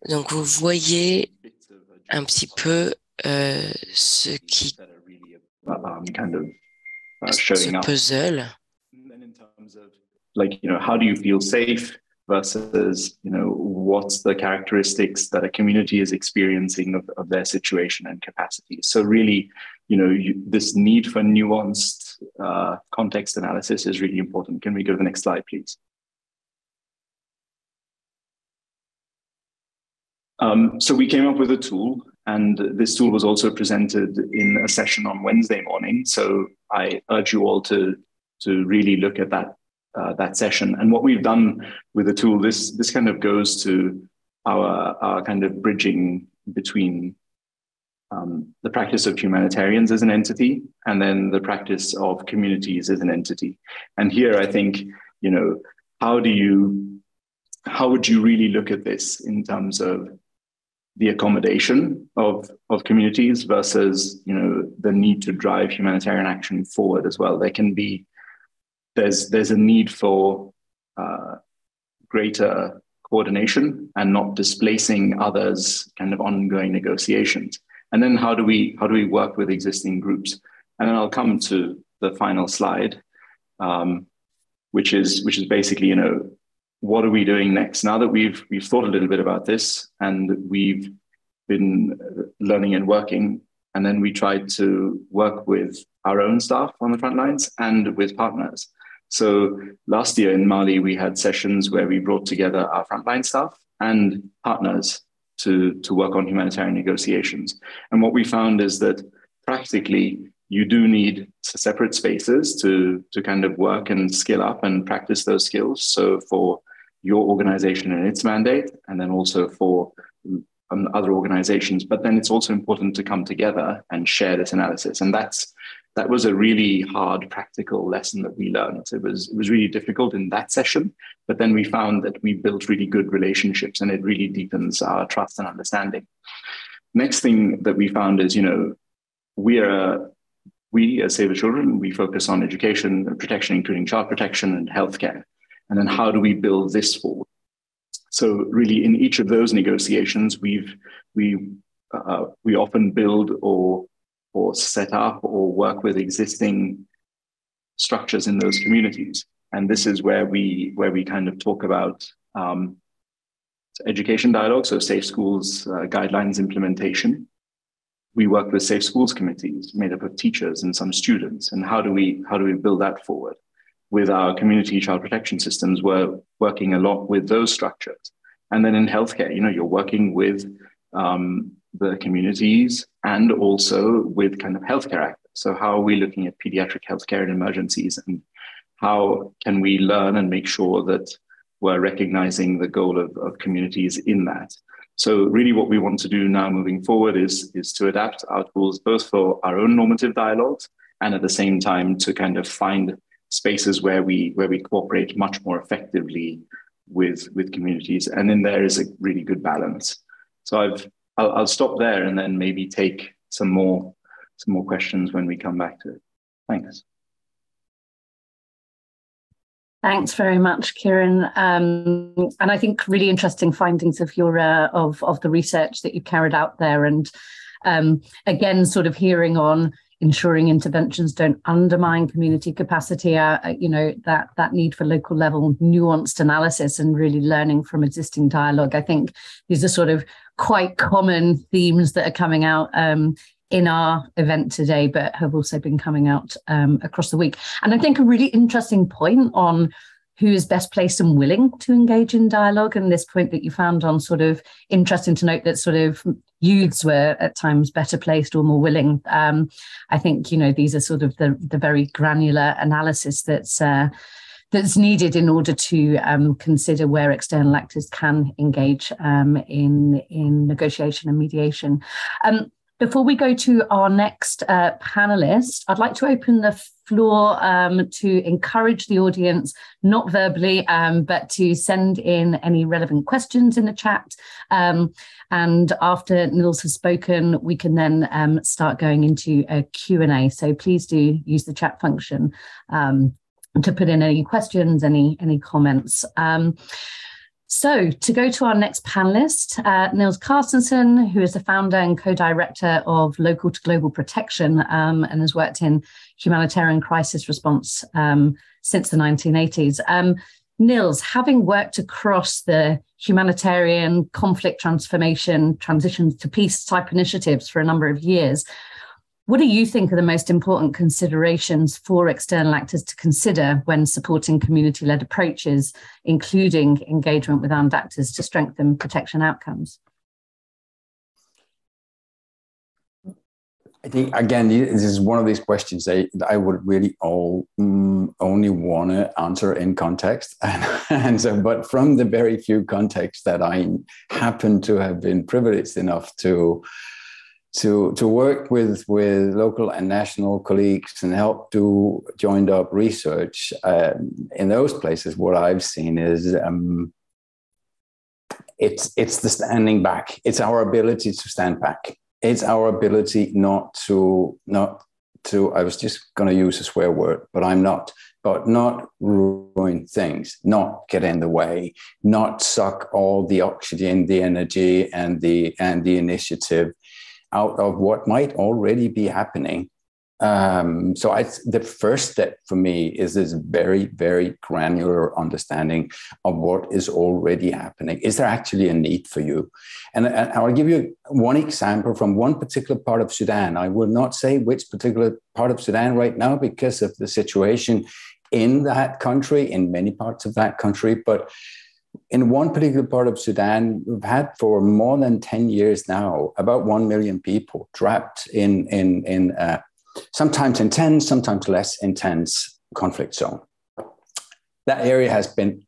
donc vous voyez un petit peu euh, ce qui uh, ce puzzle. Like, you know, how do you feel safe? versus you know what's the characteristics that a community is experiencing of, of their situation and capacity so really you know you, this need for nuanced uh, context analysis is really important can we go to the next slide please um, so we came up with a tool and this tool was also presented in a session on wednesday morning so i urge you all to to really look at that uh, that session. And what we've done with the tool, this this kind of goes to our our kind of bridging between um, the practice of humanitarians as an entity and then the practice of communities as an entity. And here, I think you know how do you how would you really look at this in terms of the accommodation of, of communities versus you know the need to drive humanitarian action forward as well. There can be there's there's a need for uh, greater coordination and not displacing others kind of ongoing negotiations and then how do we how do we work with existing groups and then i'll come to the final slide um, which is which is basically you know what are we doing next now that we've we've thought a little bit about this and we've been learning and working and then we tried to work with our own staff on the front lines and with partners so last year in Mali, we had sessions where we brought together our frontline staff and partners to, to work on humanitarian negotiations. And what we found is that practically you do need separate spaces to, to kind of work and skill up and practice those skills. So for your organization and its mandate, and then also for um, other organizations. But then it's also important to come together and share this analysis. And that's that was a really hard practical lesson that we learned. It was it was really difficult in that session, but then we found that we built really good relationships, and it really deepens our trust and understanding. Next thing that we found is, you know, we are we as Save the Children, we focus on education and protection, including child protection and healthcare. And then how do we build this forward? So really, in each of those negotiations, we've we uh, we often build or or set up or work with existing structures in those communities, and this is where we where we kind of talk about um, education dialogue, so safe schools uh, guidelines implementation. We work with safe schools committees made up of teachers and some students, and how do we how do we build that forward? With our community child protection systems, we're working a lot with those structures. And then in healthcare, you know, you're working with um, the communities and also with kind of healthcare actors. So how are we looking at pediatric healthcare in emergencies and how can we learn and make sure that we're recognizing the goal of, of communities in that? So really what we want to do now moving forward is, is to adapt our tools both for our own normative dialogues and at the same time to kind of find spaces where we where we cooperate much more effectively with with communities. And then there is a really good balance. So i've I'll, I'll stop there and then maybe take some more some more questions when we come back to it. Thanks. Thanks very much, Kieran. Um, and I think really interesting findings of your uh, of of the research that you carried out there, and um, again, sort of hearing on ensuring interventions don't undermine community capacity uh, uh, you know that that need for local level nuanced analysis and really learning from existing dialogue i think these are sort of quite common themes that are coming out um, in our event today, but have also been coming out um, across the week. And I think a really interesting point on who is best placed and willing to engage in dialogue. And this point that you found on sort of interesting to note that sort of youths were at times better placed or more willing. Um, I think you know these are sort of the the very granular analysis that's. Uh, that's needed in order to um, consider where external actors can engage um, in in negotiation and mediation. Um, before we go to our next uh, panelist, I'd like to open the floor um, to encourage the audience, not verbally, um, but to send in any relevant questions in the chat. Um, and after Nils has spoken, we can then um, start going into a Q&A. So please do use the chat function um, to put in any questions, any, any comments. So, to go to our next panelist, uh, Nils Carstensen, who is the founder and co director of Local to Global Protection um, and has worked in humanitarian crisis response um, since the 1980s. Um, Nils, having worked across the humanitarian conflict transformation, transitions to peace type initiatives for a number of years, what do you think are the most important considerations for external actors to consider when supporting community led approaches, including engagement with armed actors to strengthen protection outcomes? I think again, this is one of these questions that I would really all, um, only want to answer in context, and, and, so, but from the very few contexts that I happen to have been privileged enough to to to work with with local and national colleagues and help do joined up research uh, in those places what i've seen is um, it's it's the standing back. It's our ability to stand back. It's our ability not to not to i was just going to use a swear word but i'm not but not ruin things not get in the way not suck all the oxygen the energy and the and the initiative out of what might already be happening. Um, so I, the first step for me is this very, very granular understanding of what is already happening. Is there actually a need for you? And, and I'll give you one example from one particular part of Sudan. I will not say which particular part of Sudan right now because of the situation in that country, in many parts of that country, but in one particular part of Sudan, we've had for more than 10 years now about 1 million people trapped in, in, in uh, sometimes intense, sometimes less intense conflict zone. That area has been,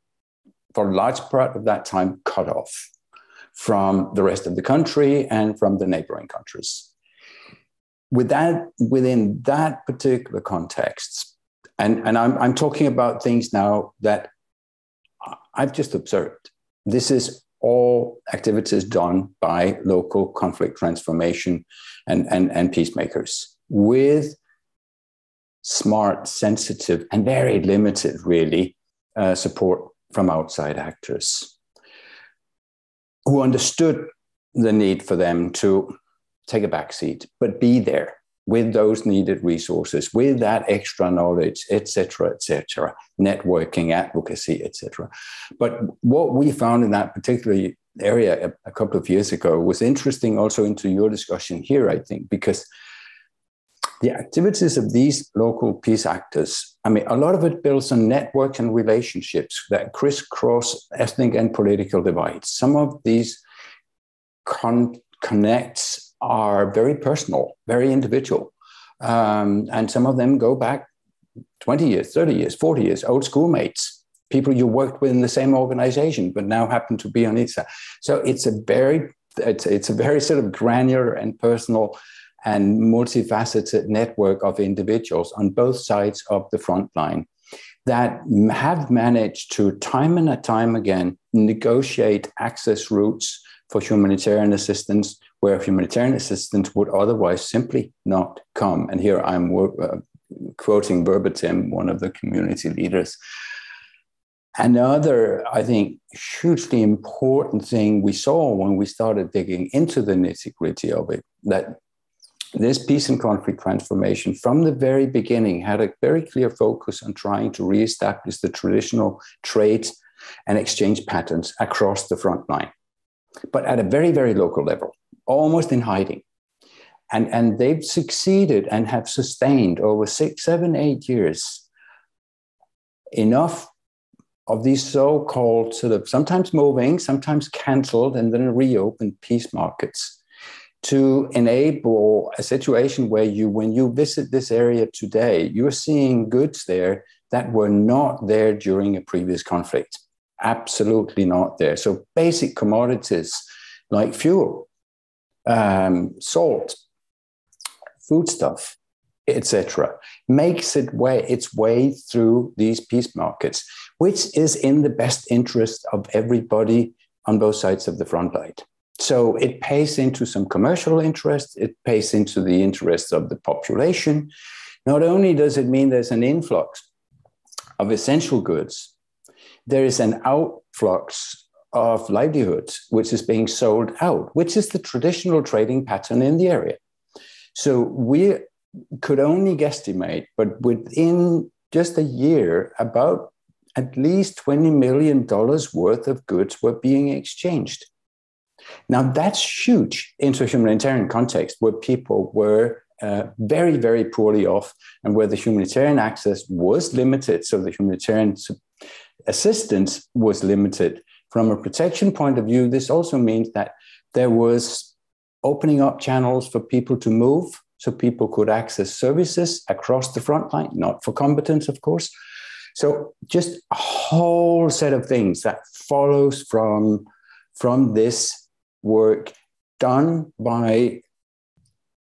for a large part of that time, cut off from the rest of the country and from the neighboring countries. With that, within that particular context, and, and I'm, I'm talking about things now that I've just observed. This is all activities done by local conflict transformation and, and, and peacemakers with smart, sensitive, and very limited, really, uh, support from outside actors who understood the need for them to take a back seat, but be there with those needed resources, with that extra knowledge, etc., etc., networking, advocacy, etc. But what we found in that particular area a, a couple of years ago was interesting also into your discussion here, I think, because the activities of these local peace actors, I mean, a lot of it builds on networks and relationships that crisscross ethnic and political divides. Some of these con- connects are very personal, very individual. Um, and some of them go back 20 years, 30 years, 40 years, old schoolmates, people you worked with in the same organization, but now happen to be on side. So it's a very, it's, it's a very sort of granular and personal and multifaceted network of individuals on both sides of the front line that have managed to time and time again negotiate access routes for humanitarian assistance where humanitarian assistance would otherwise simply not come. And here I'm uh, quoting verbatim one of the community leaders. Another, I think, hugely important thing we saw when we started digging into the nitty gritty of it that this peace and conflict transformation from the very beginning had a very clear focus on trying to reestablish the traditional trade and exchange patterns across the front line, but at a very, very local level, almost in hiding. And, and they've succeeded and have sustained over six, seven, eight years enough of these so called sort of sometimes moving, sometimes cancelled, and then reopened peace markets to enable a situation where you, when you visit this area today, you're seeing goods there that were not there during a previous conflict. Absolutely not there. So basic commodities like fuel, um, salt, foodstuff, etc., makes it way its way through these peace markets, which is in the best interest of everybody on both sides of the front line. So it pays into some commercial interest, it pays into the interests of the population. Not only does it mean there's an influx of essential goods, there is an outflux of livelihoods, which is being sold out, which is the traditional trading pattern in the area. So we could only guesstimate, but within just a year, about at least $20 million worth of goods were being exchanged. Now, that's huge into a humanitarian context where people were uh, very, very poorly off and where the humanitarian access was limited. So the humanitarian assistance was limited. From a protection point of view, this also means that there was opening up channels for people to move so people could access services across the front line, not for combatants, of course. So just a whole set of things that follows from, from this work done by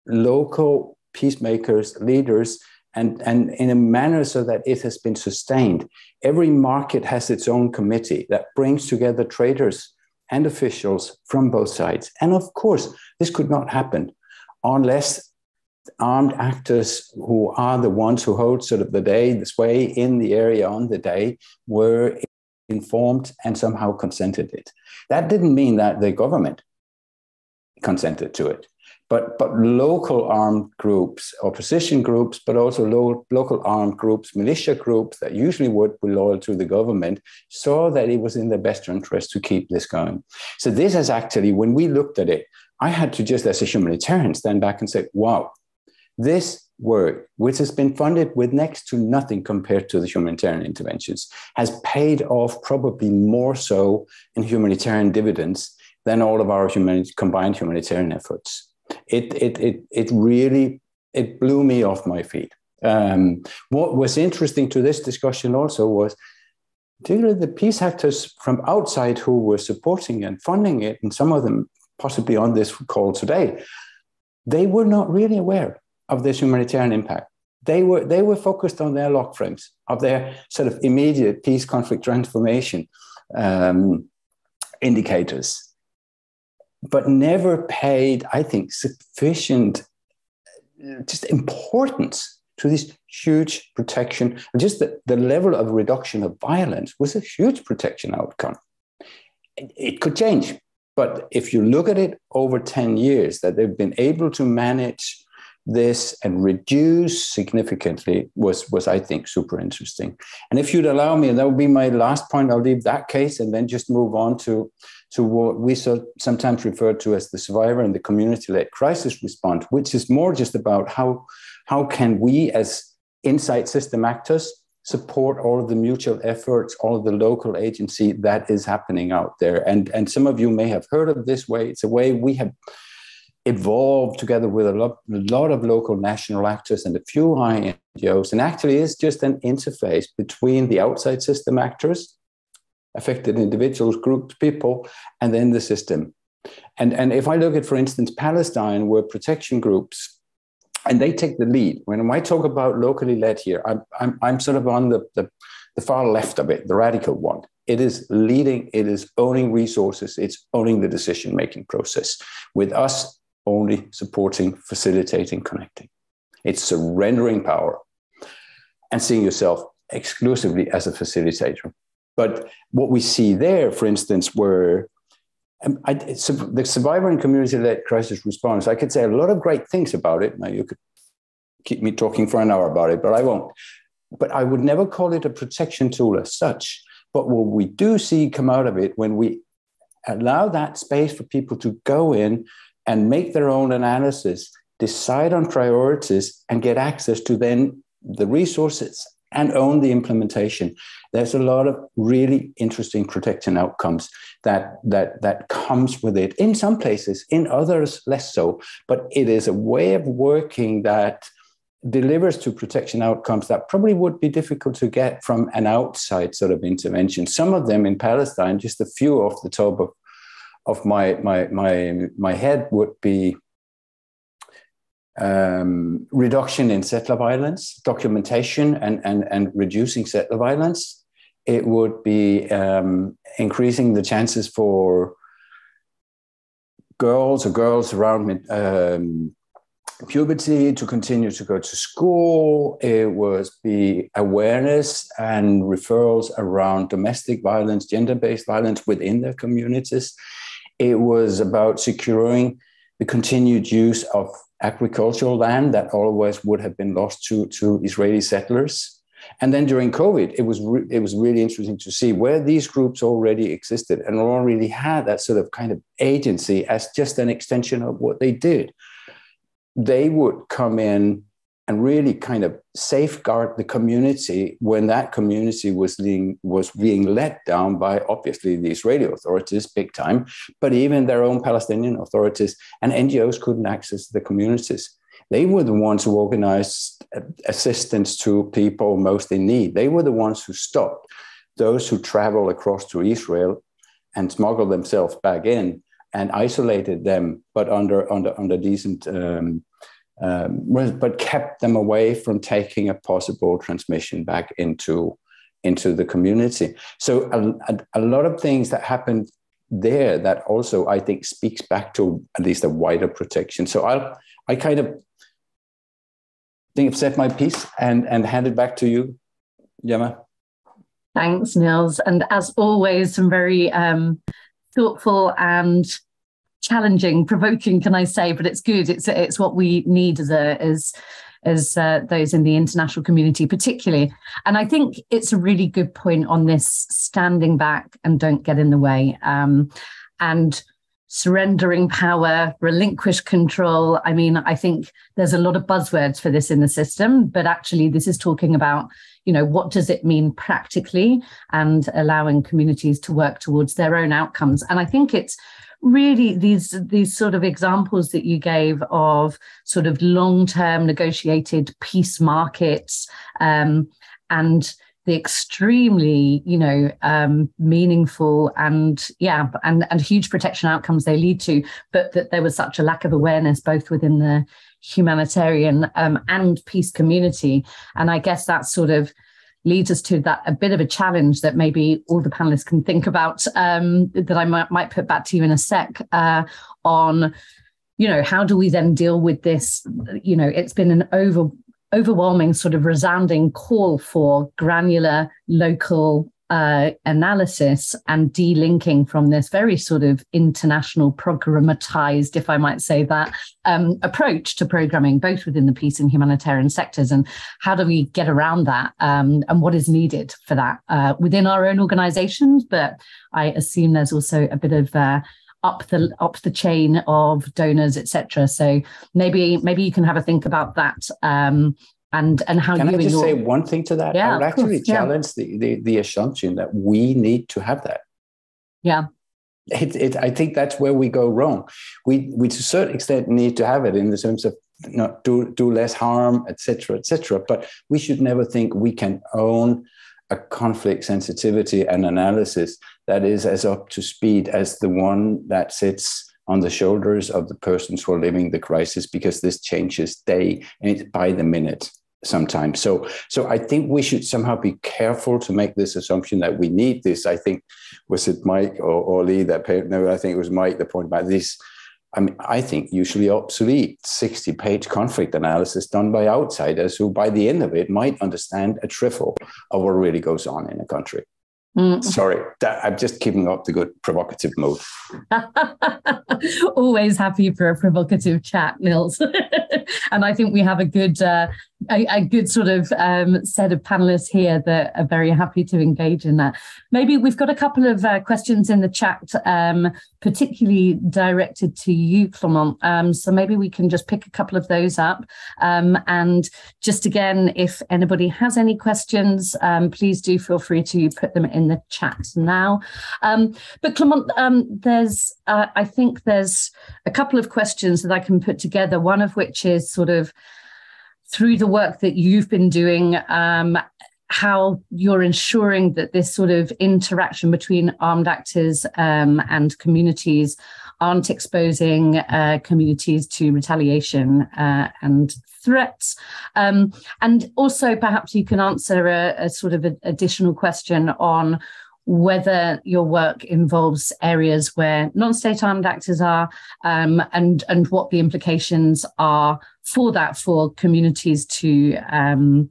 local peacemakers, leaders, and, and in a manner so that it has been sustained. Every market has its own committee that brings together traders and officials from both sides. And of course, this could not happen unless armed actors who are the ones who hold sort of the day, the sway in the area on the day, were informed and somehow consented it. That didn't mean that the government consented to it. But, but local armed groups, opposition groups, but also lo- local armed groups, militia groups that usually would be loyal to the government, saw that it was in their best interest to keep this going. So this is actually, when we looked at it, I had to just, as a humanitarian, stand back and say, wow, this work, which has been funded with next to nothing compared to the humanitarian interventions, has paid off probably more so in humanitarian dividends than all of our combined humanitarian efforts. It, it, it, it really it blew me off my feet. Um, what was interesting to this discussion also was particularly the peace actors from outside who were supporting and funding it, and some of them possibly on this call today, they were not really aware of this humanitarian impact. They were, they were focused on their log frames, of their sort of immediate peace conflict transformation um, indicators, but never paid, I think, sufficient uh, just importance to this huge protection. Just the, the level of reduction of violence was a huge protection outcome. It, it could change, but if you look at it over 10 years, that they've been able to manage this and reduce significantly was, was I think, super interesting. And if you'd allow me, and that would be my last point, I'll leave that case and then just move on to, to what we so, sometimes refer to as the survivor and the community-led crisis response, which is more just about how, how can we as insight system actors support all of the mutual efforts, all of the local agency that is happening out there. And, and some of you may have heard of this way. It's a way we have evolved together with a lot, a lot of local national actors and a few high NGOs, and actually is just an interface between the outside system actors, affected individuals, groups, people, and then the system. And, and if I look at, for instance, Palestine, where protection groups, and they take the lead. When I talk about locally led here, I'm, I'm, I'm sort of on the, the, the far left of it, the radical one. It is leading, it is owning resources, it's owning the decision making process. With us, only supporting, facilitating, connecting. It's surrendering power and seeing yourself exclusively as a facilitator. But what we see there, for instance, were um, I, the survivor and community-led crisis response, I could say a lot of great things about it. Now you could keep me talking for an hour about it, but I won't. But I would never call it a protection tool as such. But what we do see come out of it when we allow that space for people to go in and make their own analysis, decide on priorities, and get access to then the resources and own the implementation. There's a lot of really interesting protection outcomes that that that comes with it. In some places, in others less so, but it is a way of working that delivers to protection outcomes that probably would be difficult to get from an outside sort of intervention. Some of them in Palestine, just a few off the top of of my my my my head would be um, reduction in settler violence, documentation, and and and reducing settler violence. It would be um, increasing the chances for girls or girls around um, puberty to continue to go to school. It was the awareness and referrals around domestic violence, gender based violence within their communities. It was about securing the continued use of agricultural land that always would have been lost to, to Israeli settlers. And then during COVID, it was re- it was really interesting to see where these groups already existed and already had that sort of kind of agency as just an extension of what they did. They would come in and really kind of safeguard the community when that community was being, was being let down by obviously the Israeli authorities big time, but even their own Palestinian authorities and NGOs couldn't access the communities. They were the ones who organized assistance to people most in need. They were the ones who stopped those who travel across to Israel and smuggle themselves back in and isolated them, but under under under decent um, um, but kept them away from taking a possible transmission back into into the community. So a, a, a, lot of things that happened there that also I think speaks back to at least a wider protection. So I'll I kind of think I've said my piece and and hand it back to you, Gemma. Thanks, Nils. And as always, some very um, thoughtful and challenging, provoking, can I say? But it's good. It's it's what we need as a as as uh, those in the international community, particularly. And I think it's a really good point on this standing back and don't get in the way. Um, and surrendering power, relinquish control. I mean, I think there's a lot of buzzwords for this in the system, but actually, this is talking about, you know, what does it mean practically and allowing communities to work towards their own outcomes. And I think it's really these these sort of examples that you gave of sort of long-term negotiated peace markets um, and the extremely you know um, meaningful and yeah and and huge protection outcomes they lead to but that there was such a lack of awareness both within the humanitarian um, and peace community. And i guess that sort of leads us to that a bit of a challenge that maybe all the panelists can think about um, that i might, might put back to you in a sec uh, on you know how do we then deal with this? You know it's been an over overwhelming, sort of resounding call for granular local uh, analysis and delinking from this very sort of international programmatized, if I might say that, um, approach to programming, both within the peace and humanitarian sectors. And how do we get around that um, and what is needed for that uh, within our own organizations? But I assume there's also a bit of uh, up the up the chain of donors, etc. So maybe maybe you can have a think about that. Um, and and how can you I just your... say one thing to that? Yeah, I would actually course, yeah. challenge the, the the assumption that we need to have that. Yeah. It, it, I think that's where we go wrong. We, we to a certain extent need to have it in the terms of not do do less harm, etc., etc. But we should never think we can own a conflict sensitivity and analysis that is as up to speed as the one that sits on the shoulders of the persons who are living the crisis because this changes day and by the minute sometimes so so i think we should somehow be careful to make this assumption that we need this i think was it mike or, or lee that no i think it was mike the point about this I mean, I think usually obsolete 60 page conflict analysis done by outsiders who, by the end of it, might understand a trifle of what really goes on in a country. Mm. Sorry, that, I'm just keeping up the good provocative mode. Always happy for a provocative chat, Nils. and I think we have a good uh, a, a, good sort of um, set of panelists here that are very happy to engage in that. Maybe we've got a couple of uh, questions in the chat, um, particularly directed to you, Clement. Um, so maybe we can just pick a couple of those up. Um, and just again, if anybody has any questions, um, please do feel free to put them in the chat now. Um, but Clement, there's, uh, I think there's a couple of questions that I can put together, one of which is sort of, through the work that you've been doing, um, how you're ensuring that this sort of interaction between armed actors um, and communities aren't exposing uh, communities to retaliation uh, and threats. Um, and also, perhaps you can answer a, a sort of a, additional question on whether your work involves areas where non-state armed actors are um, and and what the implications are for that for communities to um,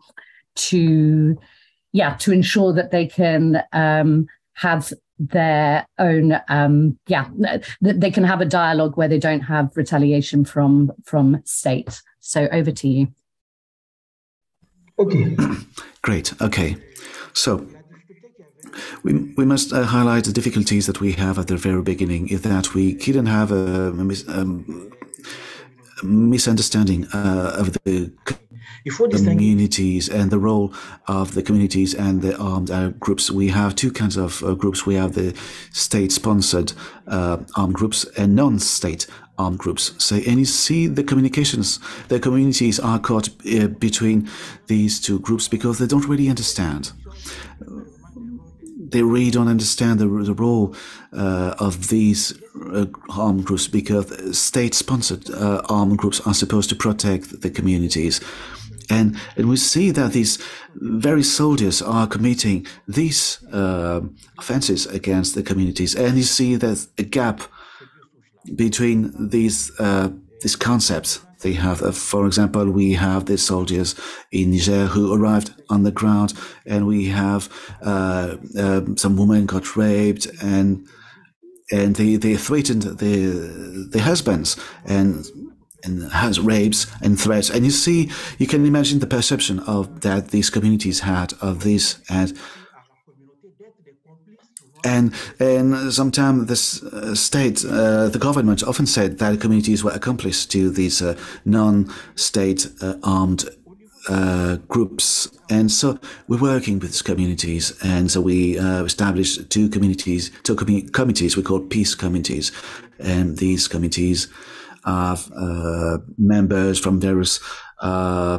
to yeah to ensure that they can um, have their own um, yeah that they can have a dialogue where they don't have retaliation from from state. So over to you. Okay. Great. Okay. So we, we must uh, highlight the difficulties that we have at the very beginning is that we couldn't have a, mis, um, misunderstanding uh, of the communities and the role of the communities and the armed uh, groups. We have two kinds of uh, groups. We have the state-sponsored uh, armed groups and non-state armed groups. So, and you see the communications, the communities are caught uh, between these two groups because they don't really understand they really don't understand the, the role uh, of these uh, armed groups because state-sponsored uh, armed groups are supposed to protect the communities. And, and we see that these very soldiers are committing these uh, offenses against the communities. And you see there's a gap between these, uh, these concepts they have, uh, for example, we have the soldiers in Niger who arrived on the ground, and we have uh, uh, some women got raped, and and they, they threatened the the husbands and and has rapes and threats. And you see, you can imagine the perception of that these communities had of this, and And and sometimes the uh, state, uh, the government often said that communities were accomplices to these uh, non-state uh, armed uh, groups. And so we're working with communities. And so we uh, established two communities, two com- committees we call peace committees. And these committees have members from various uh,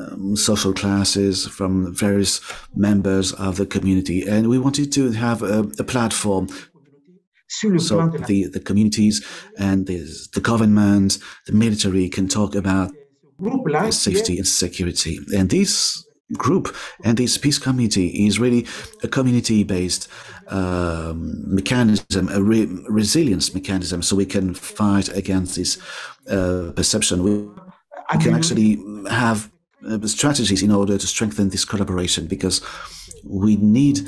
um, social classes, from various members of the community. And we wanted to have a, a platform so the, the communities and the, the government, the military can talk about safety and security. And this group and this peace committee is really a community-based um, mechanism, a re- resilience mechanism, so we can fight against this uh, perception. We, we can actually have uh, strategies in order to strengthen this collaboration because we need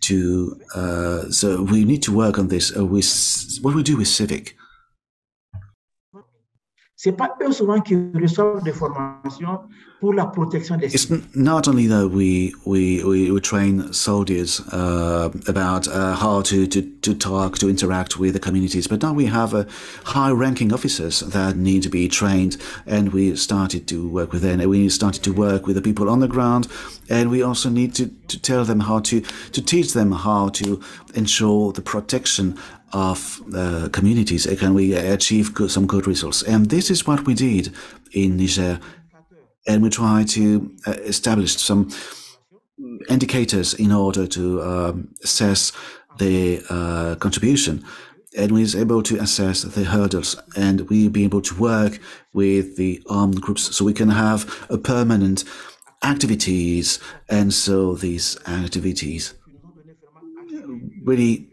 to uh, so we need to work on this uh, with what we do with civic c'est pas eux souvent qui reçoivent des formations pour la protection des It's not only that we we we, we train soldiers uh, about uh, how to, to to talk to interact with the communities, but now we have uh, high-ranking officers that need to be trained, and we started to work with them. We started to work with the people on the ground, and we also need to, to tell them how to to teach them how to ensure the protection of uh, communities can we achieve good, some good results? And this is what we did in niger. And we try to uh, establish some indicators in order to um, assess the uh, contribution. And we was able to assess the hurdles. And we be able to work with the armed groups so we can have a permanent activities. And so these activities really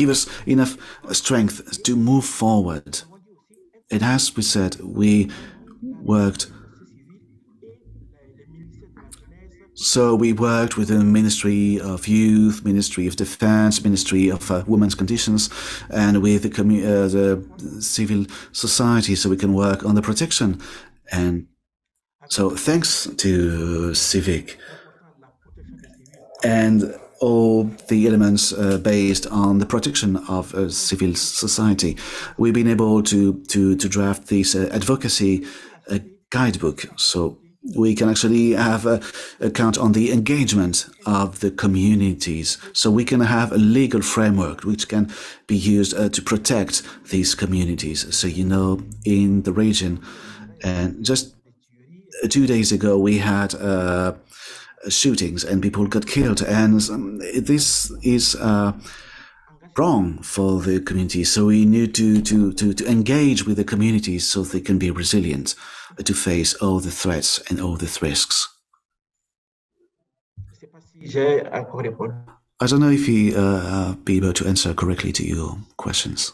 give us enough strength to move forward. And as we said, we worked. So we worked with the Ministry of Youth, Ministry of Defense, Ministry of uh, Women's Conditions, and with the, uh, the civil society, so we can work on the protection. And so, thanks to Civic and all the elements uh, based on the protection of uh, civil society. We've been able to to to draft this uh, advocacy uh, guidebook, so we can actually have a, a, count on the engagement of the communities. So we can have a legal framework which can be used uh, to protect these communities. So you know, in the region, and just two days ago we had uh, shootings and people got killed. And um, this is uh, wrong for the community. So we need to, to, to, to engage with the communities so they can be resilient to face all the threats and all the risks. I don't know if you uh, be able to answer correctly to your questions.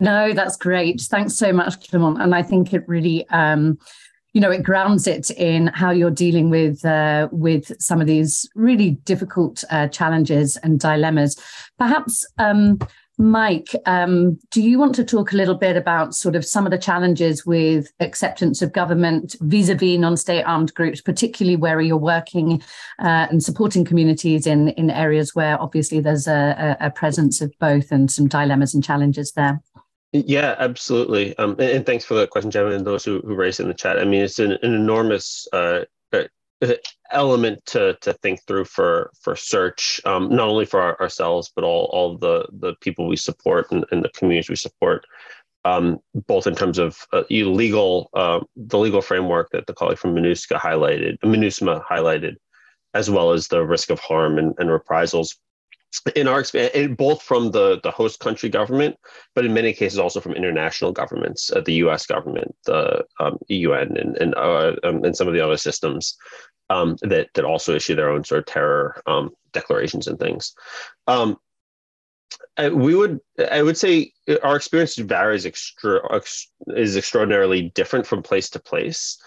No, that's great. Thanks so much, Clement. And I think it really um, you know it grounds it in how you're dealing with uh, with some of these really difficult uh, challenges and dilemmas. Perhaps um, mike um, do you want to talk a little bit about sort of some of the challenges with acceptance of government vis-a-vis non-state armed groups particularly where you're working uh, and supporting communities in in areas where obviously there's a, a presence of both and some dilemmas and challenges there yeah, absolutely. Um, and, and, thanks for the question, Gemma, and those who, who raised in the chat. I mean, it's an, an enormous uh, uh, element to to think through for for search, um, not only for our, ourselves, but all all the the people we support and, and the communities we support. Um, both in terms of uh, legal, uh, the legal framework that the colleague from MINUSCA highlighted, MINUSMA highlighted, as well as the risk of harm and, and reprisals in our experience, both from the, the host country government, but in many cases also from international governments, uh, the U.S. government, the um, UN, and and, uh, um, and some of the other systems um, that that also issue their own sort of terror um, declarations and things. Um, we would, I would say, our experience varies extra is extraordinarily different from place to place,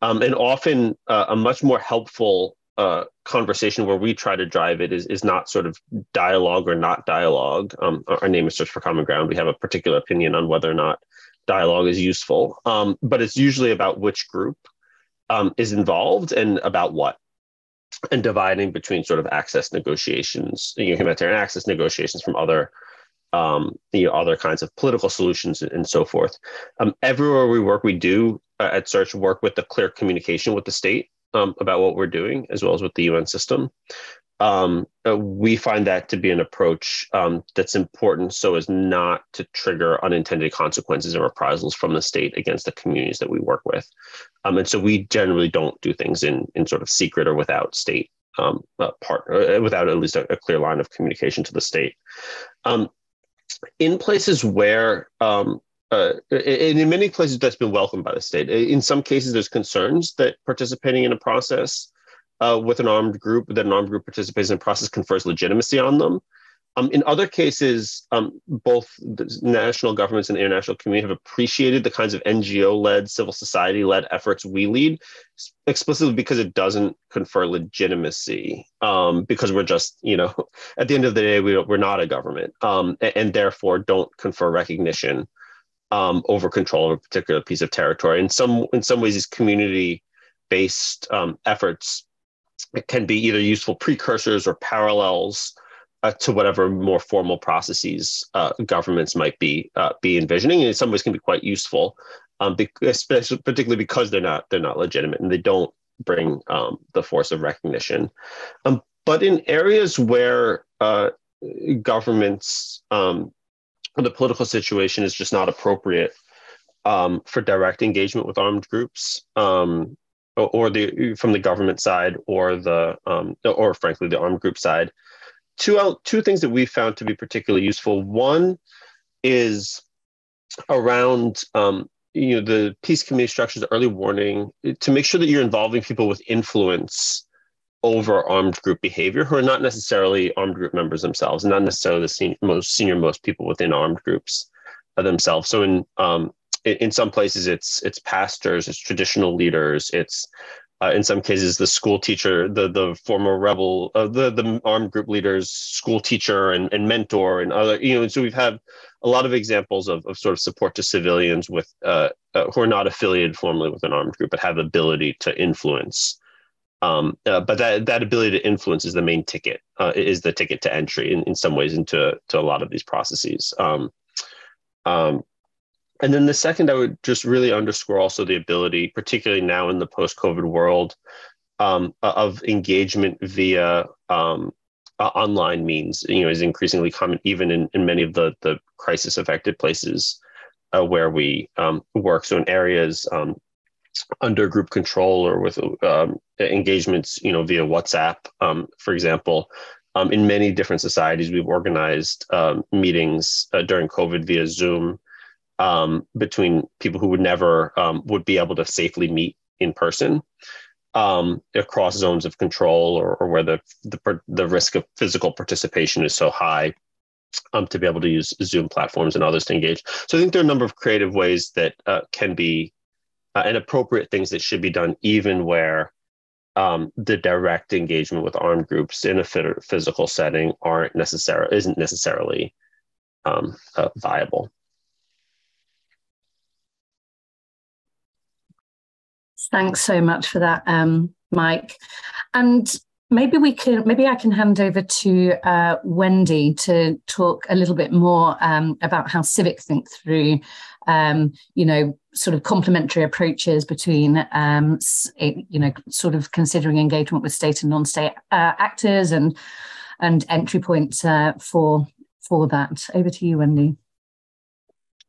um, and often uh, a much more helpful uh, conversation where we try to drive it is, is not sort of dialogue or not dialogue. Um, our name is Search for Common Ground. We have a particular opinion on whether or not dialogue is useful, um, but it's usually about which group um, is involved and about what. and dividing between sort of access negotiations, you know, humanitarian access negotiations from other um, you know, other kinds of political solutions and so forth. Um, everywhere we work, we do uh, at Search work with the clear communication with the state um, about what we're doing, as well as with the UN system. Um, we find that to be an approach um, that's important so as not to trigger unintended consequences and reprisals from the state against the communities that we work with. Um, and so we generally don't do things in, in sort of secret or without state um, uh, partner, uh, without at least a, a, clear line of communication to the state. Um, in places where um, uh, and in many places that's been welcomed by the state. In some cases, there's concerns that participating in a process uh, with an armed group, that an armed group participates in a process confers legitimacy on them. Um, in other cases, um, both national governments and the international community have appreciated the kinds of NGO-led, civil society-led efforts we lead, explicitly because it doesn't confer legitimacy. Um, because we're just, you know, at the end of the day, we, we're not a government, um, and, and, therefore don't confer recognition um, over control of a particular piece of territory. In some, in some ways, these community-based um, efforts can be either useful precursors or parallels uh, to whatever more formal processes uh, governments might be uh, be envisioning, and in some ways can be quite useful, um, especially particularly because they're not they're not legitimate and they don't bring um, the force of recognition. Um, but in areas where uh, governments um, the political situation is just not appropriate um, for direct engagement with armed groups. Um, or the from the government side or the um, or frankly the armed group side two two things that we found to be particularly useful. One is around um, you know the peace committee structures, early warning, to make sure that you're involving people with influence over armed group behavior who are not necessarily armed group members themselves, not necessarily the senior, most senior most people within armed groups themselves. So in um, in some places it's it's pastors, it's traditional leaders, it's uh, in some cases the school teacher the the former rebel uh, the the armed group leaders school teacher and, and mentor and other you know and so we've had a lot of examples of, of sort of support to civilians with uh, uh who are not affiliated formally with an armed group but have ability to influence um, uh, but that that ability to influence is the main ticket uh, is the ticket to entry in, in some ways into to a lot of these processes um, um, and then the second, I would just really underscore also the ability, particularly now in the post COVID world, um, of engagement via uh, online means, you know, is increasingly common even in, in many of the, the crisis affected places uh, where we um, work. So in areas um, under group control or with um, engagements, you know, via WhatsApp, um, for example, in many different societies, we've organized meetings uh, during COVID via Zoom um, between people who would never um, would be able to safely meet in person um, across zones of control or, or where the, the, the risk of physical participation is so high um, to be able to use Zoom platforms and others to engage. So I think there are a number of creative ways that uh, can be uh, and appropriate things that should be done even where um, the direct engagement with armed groups in a physical setting aren't necessarily isn't necessarily um, uh, viable. Thanks so much for that, um, Mike. And maybe we can, maybe I can hand over to uh, Wendy to talk a little bit more um, about how Civic think through, um, you know, sort of complementary approaches between, um, you know, sort of considering engagement with state and non-state uh, actors and and entry points uh, for for that. Over to you, Wendy.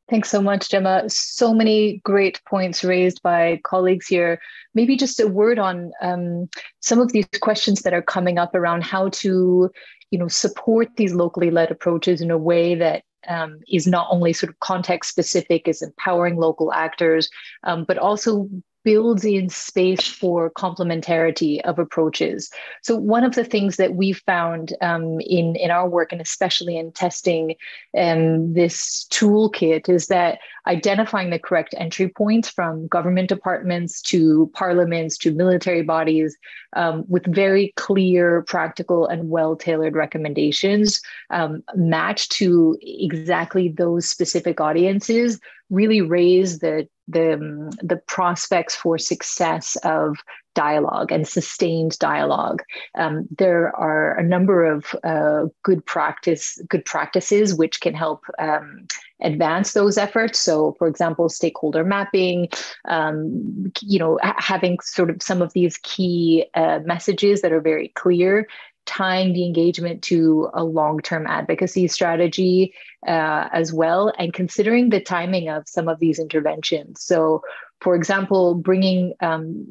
Thanks so much, Gemma. So many great points raised by colleagues here. Maybe just a word on um, some of these questions that are coming up around how to, you know, support these locally led approaches in a way that um, is not only sort of context specific, is empowering local actors, um, but also builds in space for complementarity of approaches. So one of the things that we found um, in in our work, and especially in testing um, this toolkit, is that identifying the correct entry points from government departments to parliaments to military bodies um, with very clear, practical, and well tailored recommendations um, matched to exactly those specific audiences really raise the the um, the prospects for success of dialogue and sustained dialogue. Um, there are a number of uh, good practice good practices which can help um, advance those efforts. So, for example, stakeholder mapping, um, you know, having sort of some of these key uh, messages that are very clear tying the engagement to a long-term advocacy strategy uh, as well and considering the timing of some of these interventions. So for example bringing um,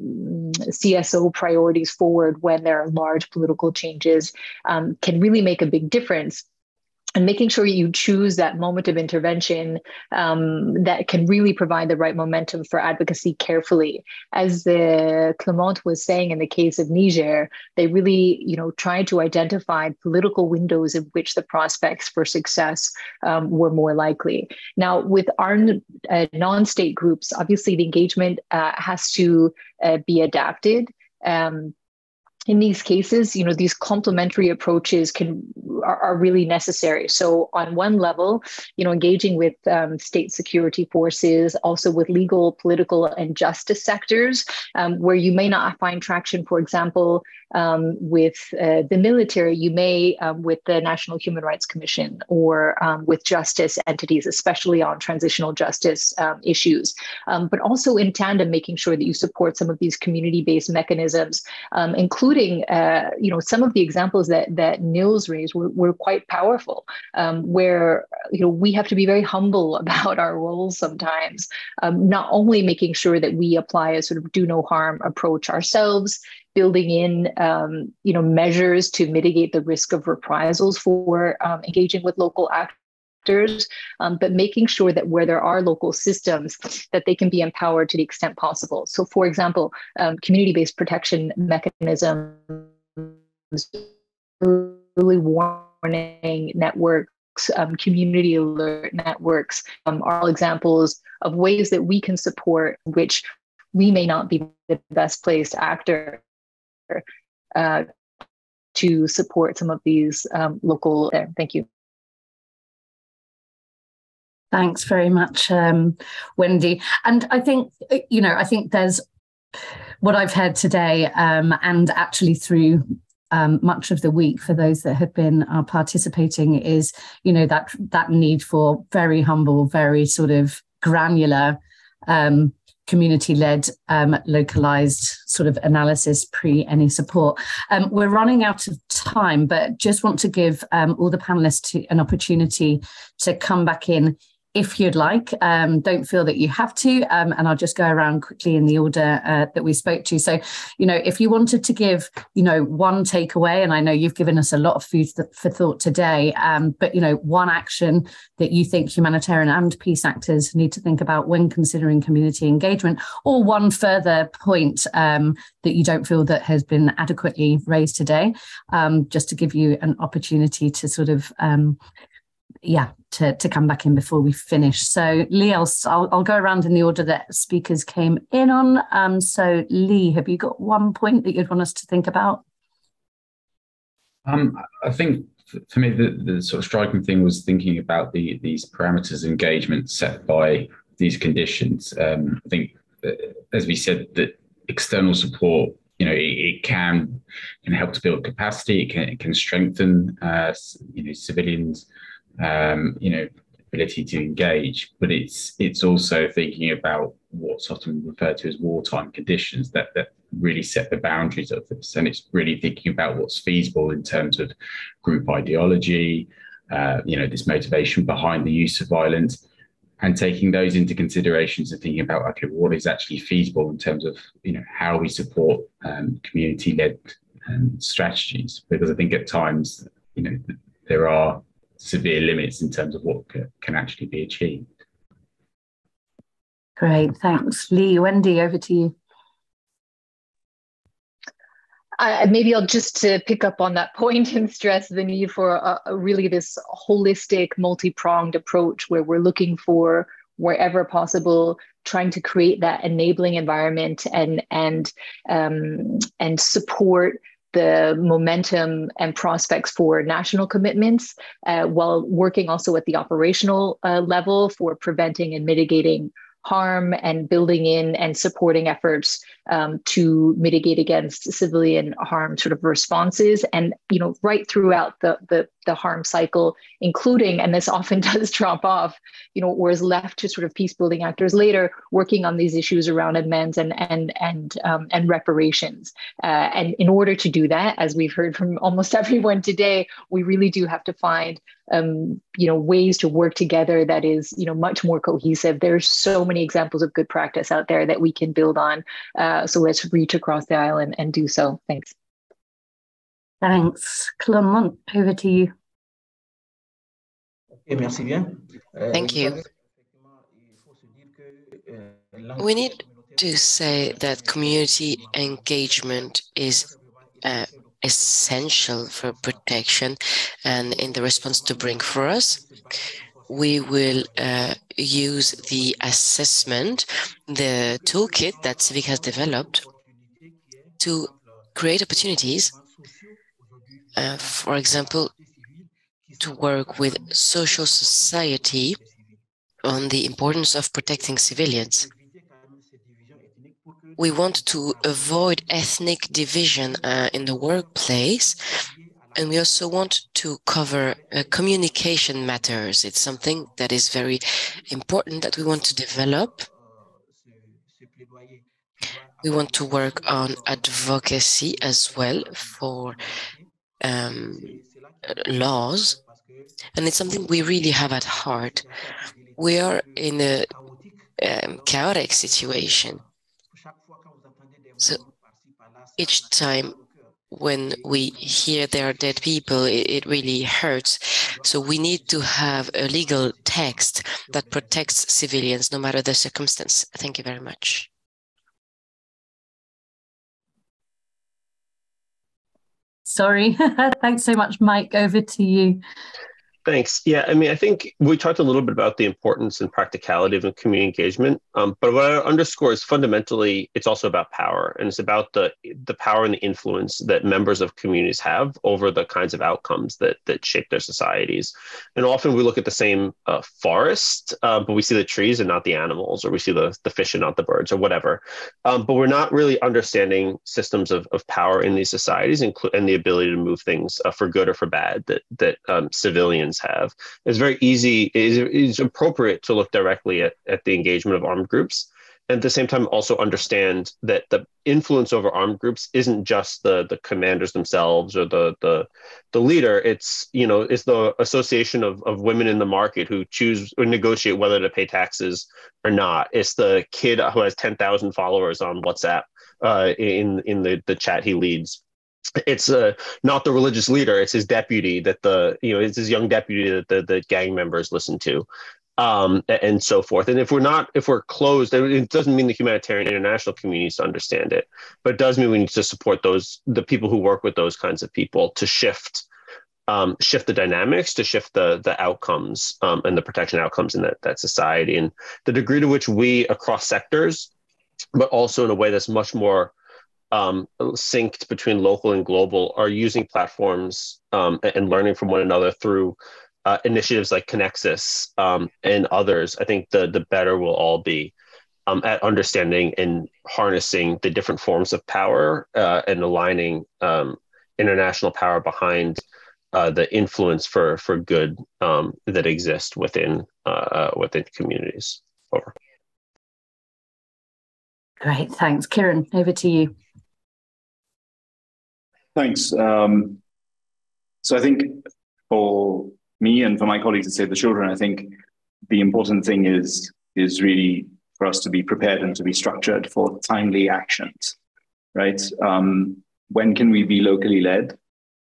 cso priorities forward when there are large political changes um, can really make a big difference and making sure you choose that moment of intervention um, that can really provide the right momentum for advocacy carefully. As the Clement was saying in the case of Niger, they really, you know, tried to identify political windows in which the prospects for success um, were more likely. Now, with our uh, non-state groups, obviously the engagement uh, has to uh, be adapted. Um, in these cases, you know, these complementary approaches can are, are really necessary. So, on one level, you know, engaging with um, state security forces, also with legal, political, and justice sectors, um, where you may not find traction, for example, um, with uh, the military, you may um, with the National Human Rights Commission or um, with justice entities, especially on transitional justice um, issues, but also in tandem, making sure that you support some of these community-based mechanisms, including, uh, you know, some of the examples that that Nils raised were were quite powerful, um, where you know we have to be very humble about our roles sometimes. Um, not only making sure that we apply a sort of do no harm approach ourselves, building in um, you know measures to mitigate the risk of reprisals for um, engaging with local actors. Um, but making sure that where there are local systems that they can be empowered to the extent possible so for example um, community-based protection mechanisms early warning networks, um, community alert networks um, are all examples of ways that we can support which we may not be the best placed actor uh, to support some of these um, local. Uh, thank you. Thanks very much, um, Wendy. And I think, you know, I think there's what I've heard today, um, and actually through um, much of the week for those that have been uh, participating is you know that that need for very humble very sort of granular um, community led um, localized sort of analysis pre any support um, we're running out of time but just want to give um, all the panelists to, an opportunity to come back in if you'd like. Um, don't feel that you have to. Um, and I'll just go around quickly in the order uh, that we spoke to. So, you know, if you wanted to give, you know, one takeaway, and I know you've given us a lot of food for thought today, um, but, you know, one action that you think humanitarian and peace actors need to think about when considering community engagement, or one further point um, that you don't feel that has been adequately raised today, um, just to give you an opportunity to sort of um, yeah, to, to come back in before we finish. So Lee, I'll, I'll, I'll go around in the order that speakers came in on. Um, so Lee, have you got one point that you'd want us to think about? Um, I think for me, the, the sort of striking thing was thinking about the these parameters of engagement set by these conditions. Um, I think, uh, as we said, that external support, you know, it, it, can can help to build capacity. It can, it can strengthen, uh, you know, civilians um, you know, ability to engage, but it's it's also thinking about what's often referred to as wartime conditions that that really set the boundaries of this, and it's really thinking about what's feasible in terms of group ideology, uh, you know, this motivation behind the use of violence, and taking those into considerations and thinking about okay, what is actually feasible in terms of you know how we support um, community-led um, strategies, because I think at times you know there are severe limits in terms of what can actually be achieved. Great, thanks. Lee, Wendy, over to you. Uh, maybe I'll just to pick up on that point and stress the need for a, a really this holistic, multi-pronged approach where we're looking for wherever possible, trying to create that enabling environment and and um, and support the momentum and prospects for national commitments uh, while working also at the operational uh, level for preventing and mitigating harm and building in and supporting efforts um, to mitigate against civilian harm sort of responses and you know right throughout the, the the harm cycle including and this often does drop off you know or is left to sort of peace building actors later working on these issues around amends and and and um, and reparations. Uh, and in order to do that as we've heard from almost everyone today we really do have to find um, you know ways to work together that is you know much more cohesive. There's so many examples of good practice out there that we can build on. Uh, so let's reach across the aisle and, and do so. Thanks. Thanks. Clement over to you. Thank you. We need to say that community engagement is uh, essential for protection and in the response to bring for us. We will uh, use the assessment the toolkit that civic has developed to create opportunities uh, for example to work with social society on the importance of protecting civilians we want to avoid ethnic division uh, in the workplace. And we also want to cover uh, communication matters. It's something that is very important that we want to develop. We want to work on advocacy as well for um, laws. And it's something we really have at heart. We are in a um, chaotic situation so each time when we hear there are dead people, it, it, really hurts. So we need to have a legal text that protects civilians no matter the circumstance. Thank you very much. Sorry. Thanks so much, Mike. Over to you. Thanks. Yeah, I mean, I think we talked a little bit about the importance and practicality of community engagement, um, but what I underscore is fundamentally it's also about power, and it's about the the power and the influence that members of communities have over the kinds of outcomes that that shape their societies. And often we look at the same uh, forest, uh, but we see the trees and not the animals, or we see the the fish and not the birds, or whatever. Um, but we're not really understanding systems of, of power in these societies, include and the ability to move things uh, for good or for bad that that um, civilians have. It's very easy, it's, appropriate to look directly at, at the engagement of armed groups. And at the same time, also understand that the influence over armed groups isn't just the the commanders themselves or the the the leader. It's you know it's the association of, of women in the market who choose or negotiate whether to pay taxes or not. It's the kid who has ten thousand followers on WhatsApp uh, in in the the chat he leads it's uh, not the religious leader it's his deputy that the you know it's his young deputy that the, the gang members listen to um, and so forth. And if we're not if we're closed it doesn't mean the humanitarian international community needs to understand it but it does mean we need to support those the people who work with those kinds of people to shift um, shift the dynamics to shift the the outcomes um, and the protection outcomes in that that society and the degree to which we across sectors but also in a way that's much more um, synced between local and global are using platforms um, and learning from one another through uh, initiatives like Connexus um, and others. I think the the better we'll all be um, at understanding and harnessing the different forms of power uh, and aligning um, international power behind uh, the influence for for good um, that exists within uh, uh, within communities. Over. Great, thanks, Kieran. Over to you. Thanks. Um, so I think for me and for my colleagues to Save the Children, I think the important thing is is really for us to be prepared and to be structured for timely actions, right? Um, when can we be locally led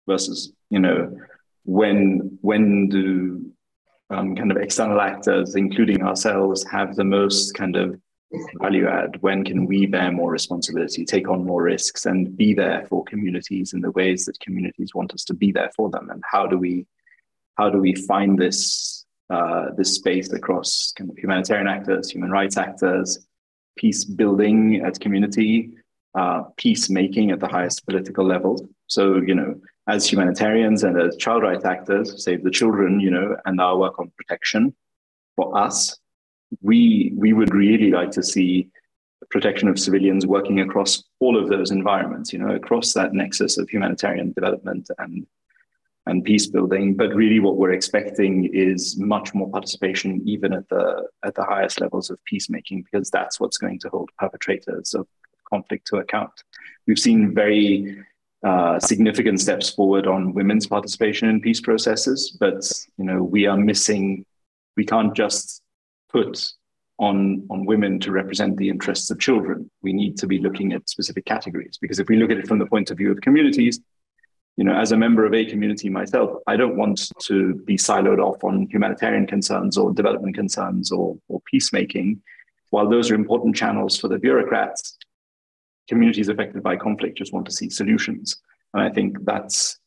versus, you know, when when do um, kind of external actors, including ourselves, have the most kind of value add? When can we bear more responsibility, take on more risks, and be there for communities in the ways that communities want us to be there for them? And how do we how do we find this uh, this space across kind of humanitarian actors, human rights actors, peace building at community, uh, peacemaking at the highest political level? So you know, as humanitarians and as child rights actors, save the children, you know, and our work on protection for us we we would really like to see protection of civilians working across all of those environments, you know, across that nexus of humanitarian development and and peace building. But really, what we're expecting is much more participation, even at the at the highest levels of peacemaking, because that's what's going to hold perpetrators of conflict to account. We've seen very uh, significant steps forward on women's participation in peace processes, but you know we are missing. We can't just put on, on women to represent the interests of children. We need to be looking at specific categories because if we look at it from the point of view of communities, you know, as a member of a community myself, I don't want to be siloed off on humanitarian concerns or development concerns or, or peacemaking. While those are important channels for the bureaucrats, communities affected by conflict just want to see solutions. And I think that's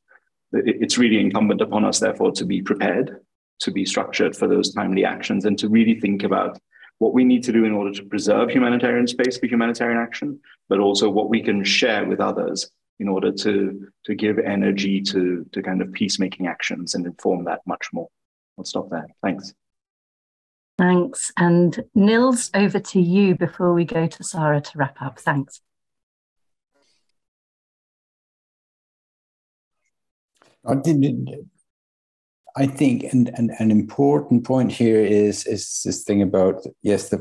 it's really incumbent upon us, therefore, to be prepared, to be structured for those timely actions, and to really think about what we need to do in order to preserve humanitarian space for humanitarian action, but also what we can share with others in order to, to give energy to, to kind of peacemaking actions and inform that much more. I'll stop there. Thanks. Thanks. And Nils, over to you before we go to Sarah to wrap up. Thanks. I did, I think an, an, an, important point here is is this thing about yes the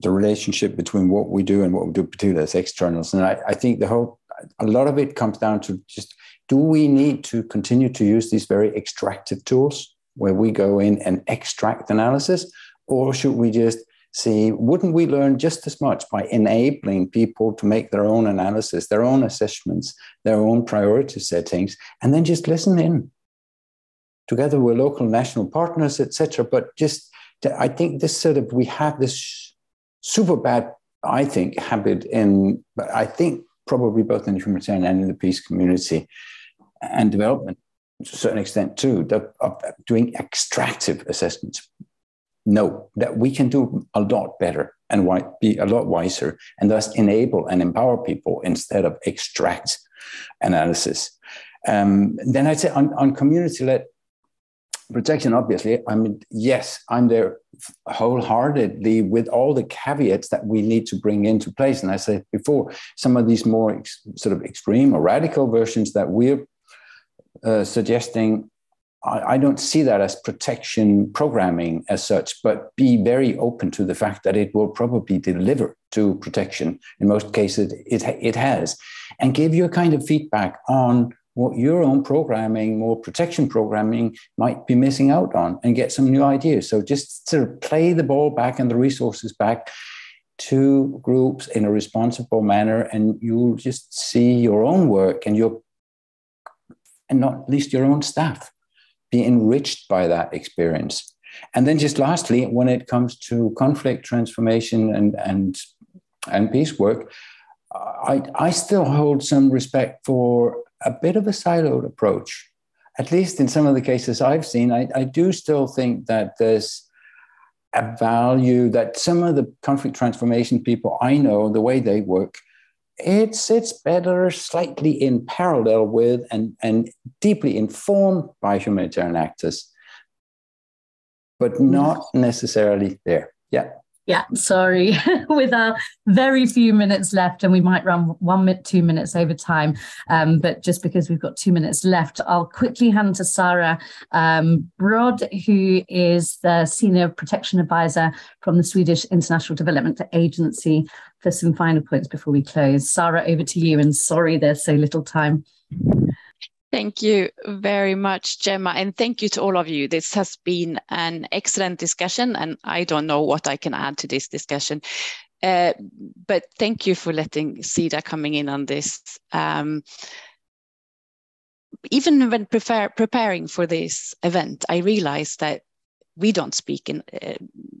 the relationship between what we do and what we do particularly as externals. And I, I think the whole a lot of it comes down to just do we need to continue to use these very extractive tools where we go in and extract analysis? Or should we just see wouldn't we learn just as much by enabling people to make their own analysis their own assessments their own priority settings and then just listen in together with local national partners, etc. But just, I think this sort of, we have this super bad, I think, habit in, I think probably both in the humanitarian and in the peace community and development to a certain extent too, of doing extractive assessments. No, that we can do a lot better and be a lot wiser and thus enable and empower people instead of extract analysis. Um, then I'd say on, on community led protection, obviously, I mean, yes, I'm there wholeheartedly with all the caveats that we need to bring into place. And I said before, some of these more ex- sort of extreme or radical versions that we're uh, suggesting, I, I don't see that as protection programming as such, but be very open to the fact that it will probably deliver to protection. In most cases, it, it has, and give you a kind of feedback on what your own programming, more protection programming might be missing out on and get some new ideas. So just sort of play the ball back and the resources back to groups in a responsible manner, and you'll just see your own work and your and not least your own staff be enriched by that experience. And then just lastly, when it comes to conflict transformation and and and peace work, I, I still hold some respect for a bit of a siloed approach. At least in some of the cases I've seen, I, I do still think that there's a value that some of the conflict transformation people I know, the way they work, it's it's better slightly in parallel with and, and deeply informed by humanitarian actors, but not mm-hmm. necessarily there. Yeah. Yeah, sorry. With our very few minutes left, and we might run one minute, two minutes over time. Um, but just because we've got two minutes left, I'll quickly hand to Sarah um, Brod, who is the Senior Protection Advisor from the Swedish International Development Agency, for some final points before we close. Sarah, over to you. And sorry, there's so little time. Thank you very much, Gemma, and thank you to all of you. This has been an excellent discussion, and I don't know what I can add to this discussion. Uh, but thank you for letting Sida coming in on this. Um, even when preparing for this event, I realized that we don't speak in, uh,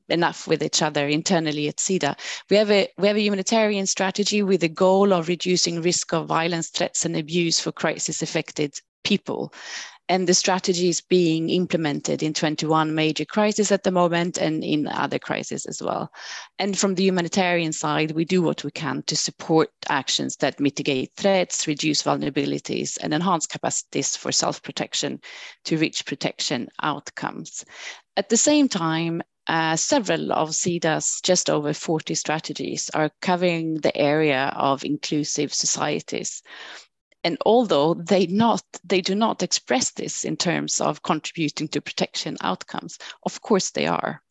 enough with each other internally at SIDA. We have a we have a humanitarian strategy with the goal of reducing risk of violence, threats, and abuse for crisis affected people. And the strategy is being implemented in 21 major crises at the moment and in other crises as well. And from the humanitarian side, we do what we can to support actions that mitigate threats, reduce vulnerabilities, and enhance capacities for self protection to reach protection outcomes. At the same time, uh, several of SIDA's just over 40 strategies are covering the area of inclusive societies. And although they not they do not express this in terms of contributing to protection outcomes, of course they are.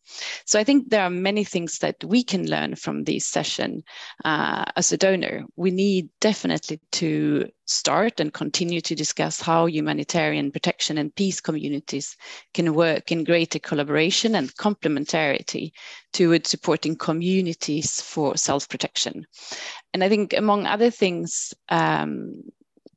So I think there are many things that we can learn from this session uh, as a donor. We need definitely to start and continue to discuss how humanitarian protection and peace communities can work in greater collaboration and complementarity towards supporting communities for self-protection. And I think among other things, um,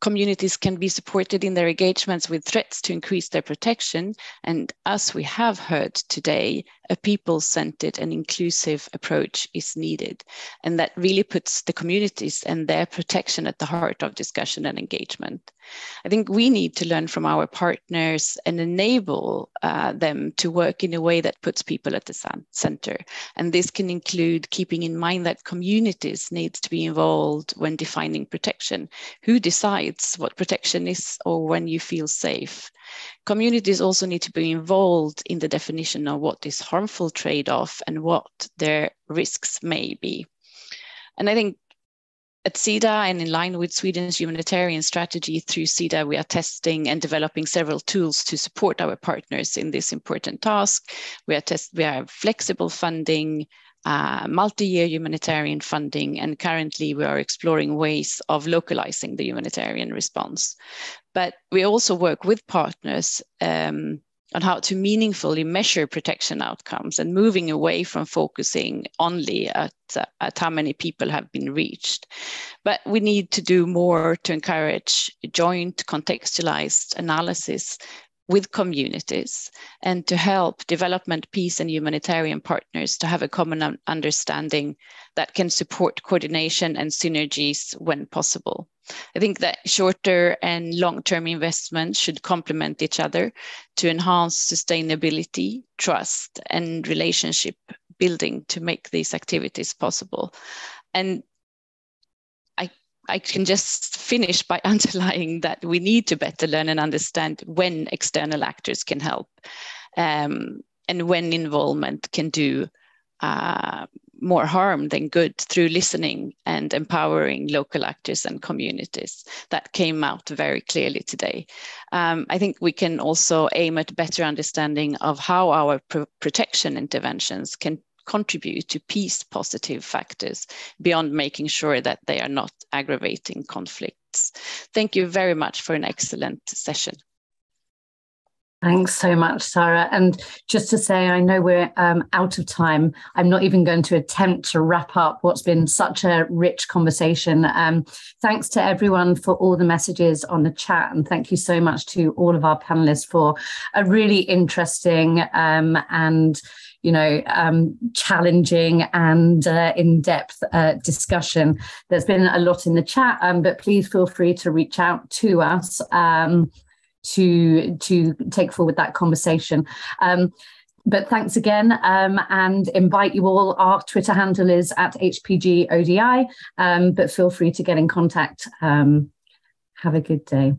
communities can be supported in their engagements with threats to increase their protection. And as we have heard today, a people-centered and inclusive approach is needed. And that really puts the communities and their protection at the heart of discussion and engagement. I think we need to learn from our partners and enable uh, them to work in a way that puts people at the center. And this can include keeping in mind that communities need to be involved when defining protection. Who decides what protection is or when you feel safe? Communities also need to be involved in the definition of what is harmful trade-off and what their risks may be. And I think at SIDA and in line with Sweden's humanitarian strategy through SIDA, we are testing and developing several tools to support our partners in this important task. We are test we have flexible funding, uh, multi-year humanitarian funding, and currently we are exploring ways of localizing the humanitarian response. But we also work with partners um, on how to meaningfully measure protection outcomes and moving away from focusing only at, at how many people have been reached. But we need to do more to encourage joint contextualized analysis with communities and to help development, peace, and humanitarian partners to have a common understanding that can support coordination and synergies when possible. I think that shorter and long-term investments should complement each other to enhance sustainability, trust, and relationship building to make these activities possible. And I, can just finish by underlying that we need to better learn and understand when external actors can help um, and when involvement can do uh, more harm than good through listening and empowering local actors and communities. That came out very clearly today. Um, I think we can also aim at better understanding of how our pr protection interventions can contribute to peace positive factors beyond making sure that they are not aggravating conflicts. Thank you very much for an excellent session. Thanks so much, Sarah. And just to say, I know we're um, out of time. I'm not even going to attempt to wrap up what's been such a rich conversation. Um, thanks to everyone for all the messages on the chat. And thank you so much to all of our panelists for a really interesting um, and you know, um, challenging and uh, in-depth uh, discussion. There's been a lot in the chat, um, but please feel free to reach out to us. Um, to to take forward that conversation. Um, but thanks again um, and invite you all. Our Twitter handle is at HPGODI, um, but feel free to get in contact. Have a good day.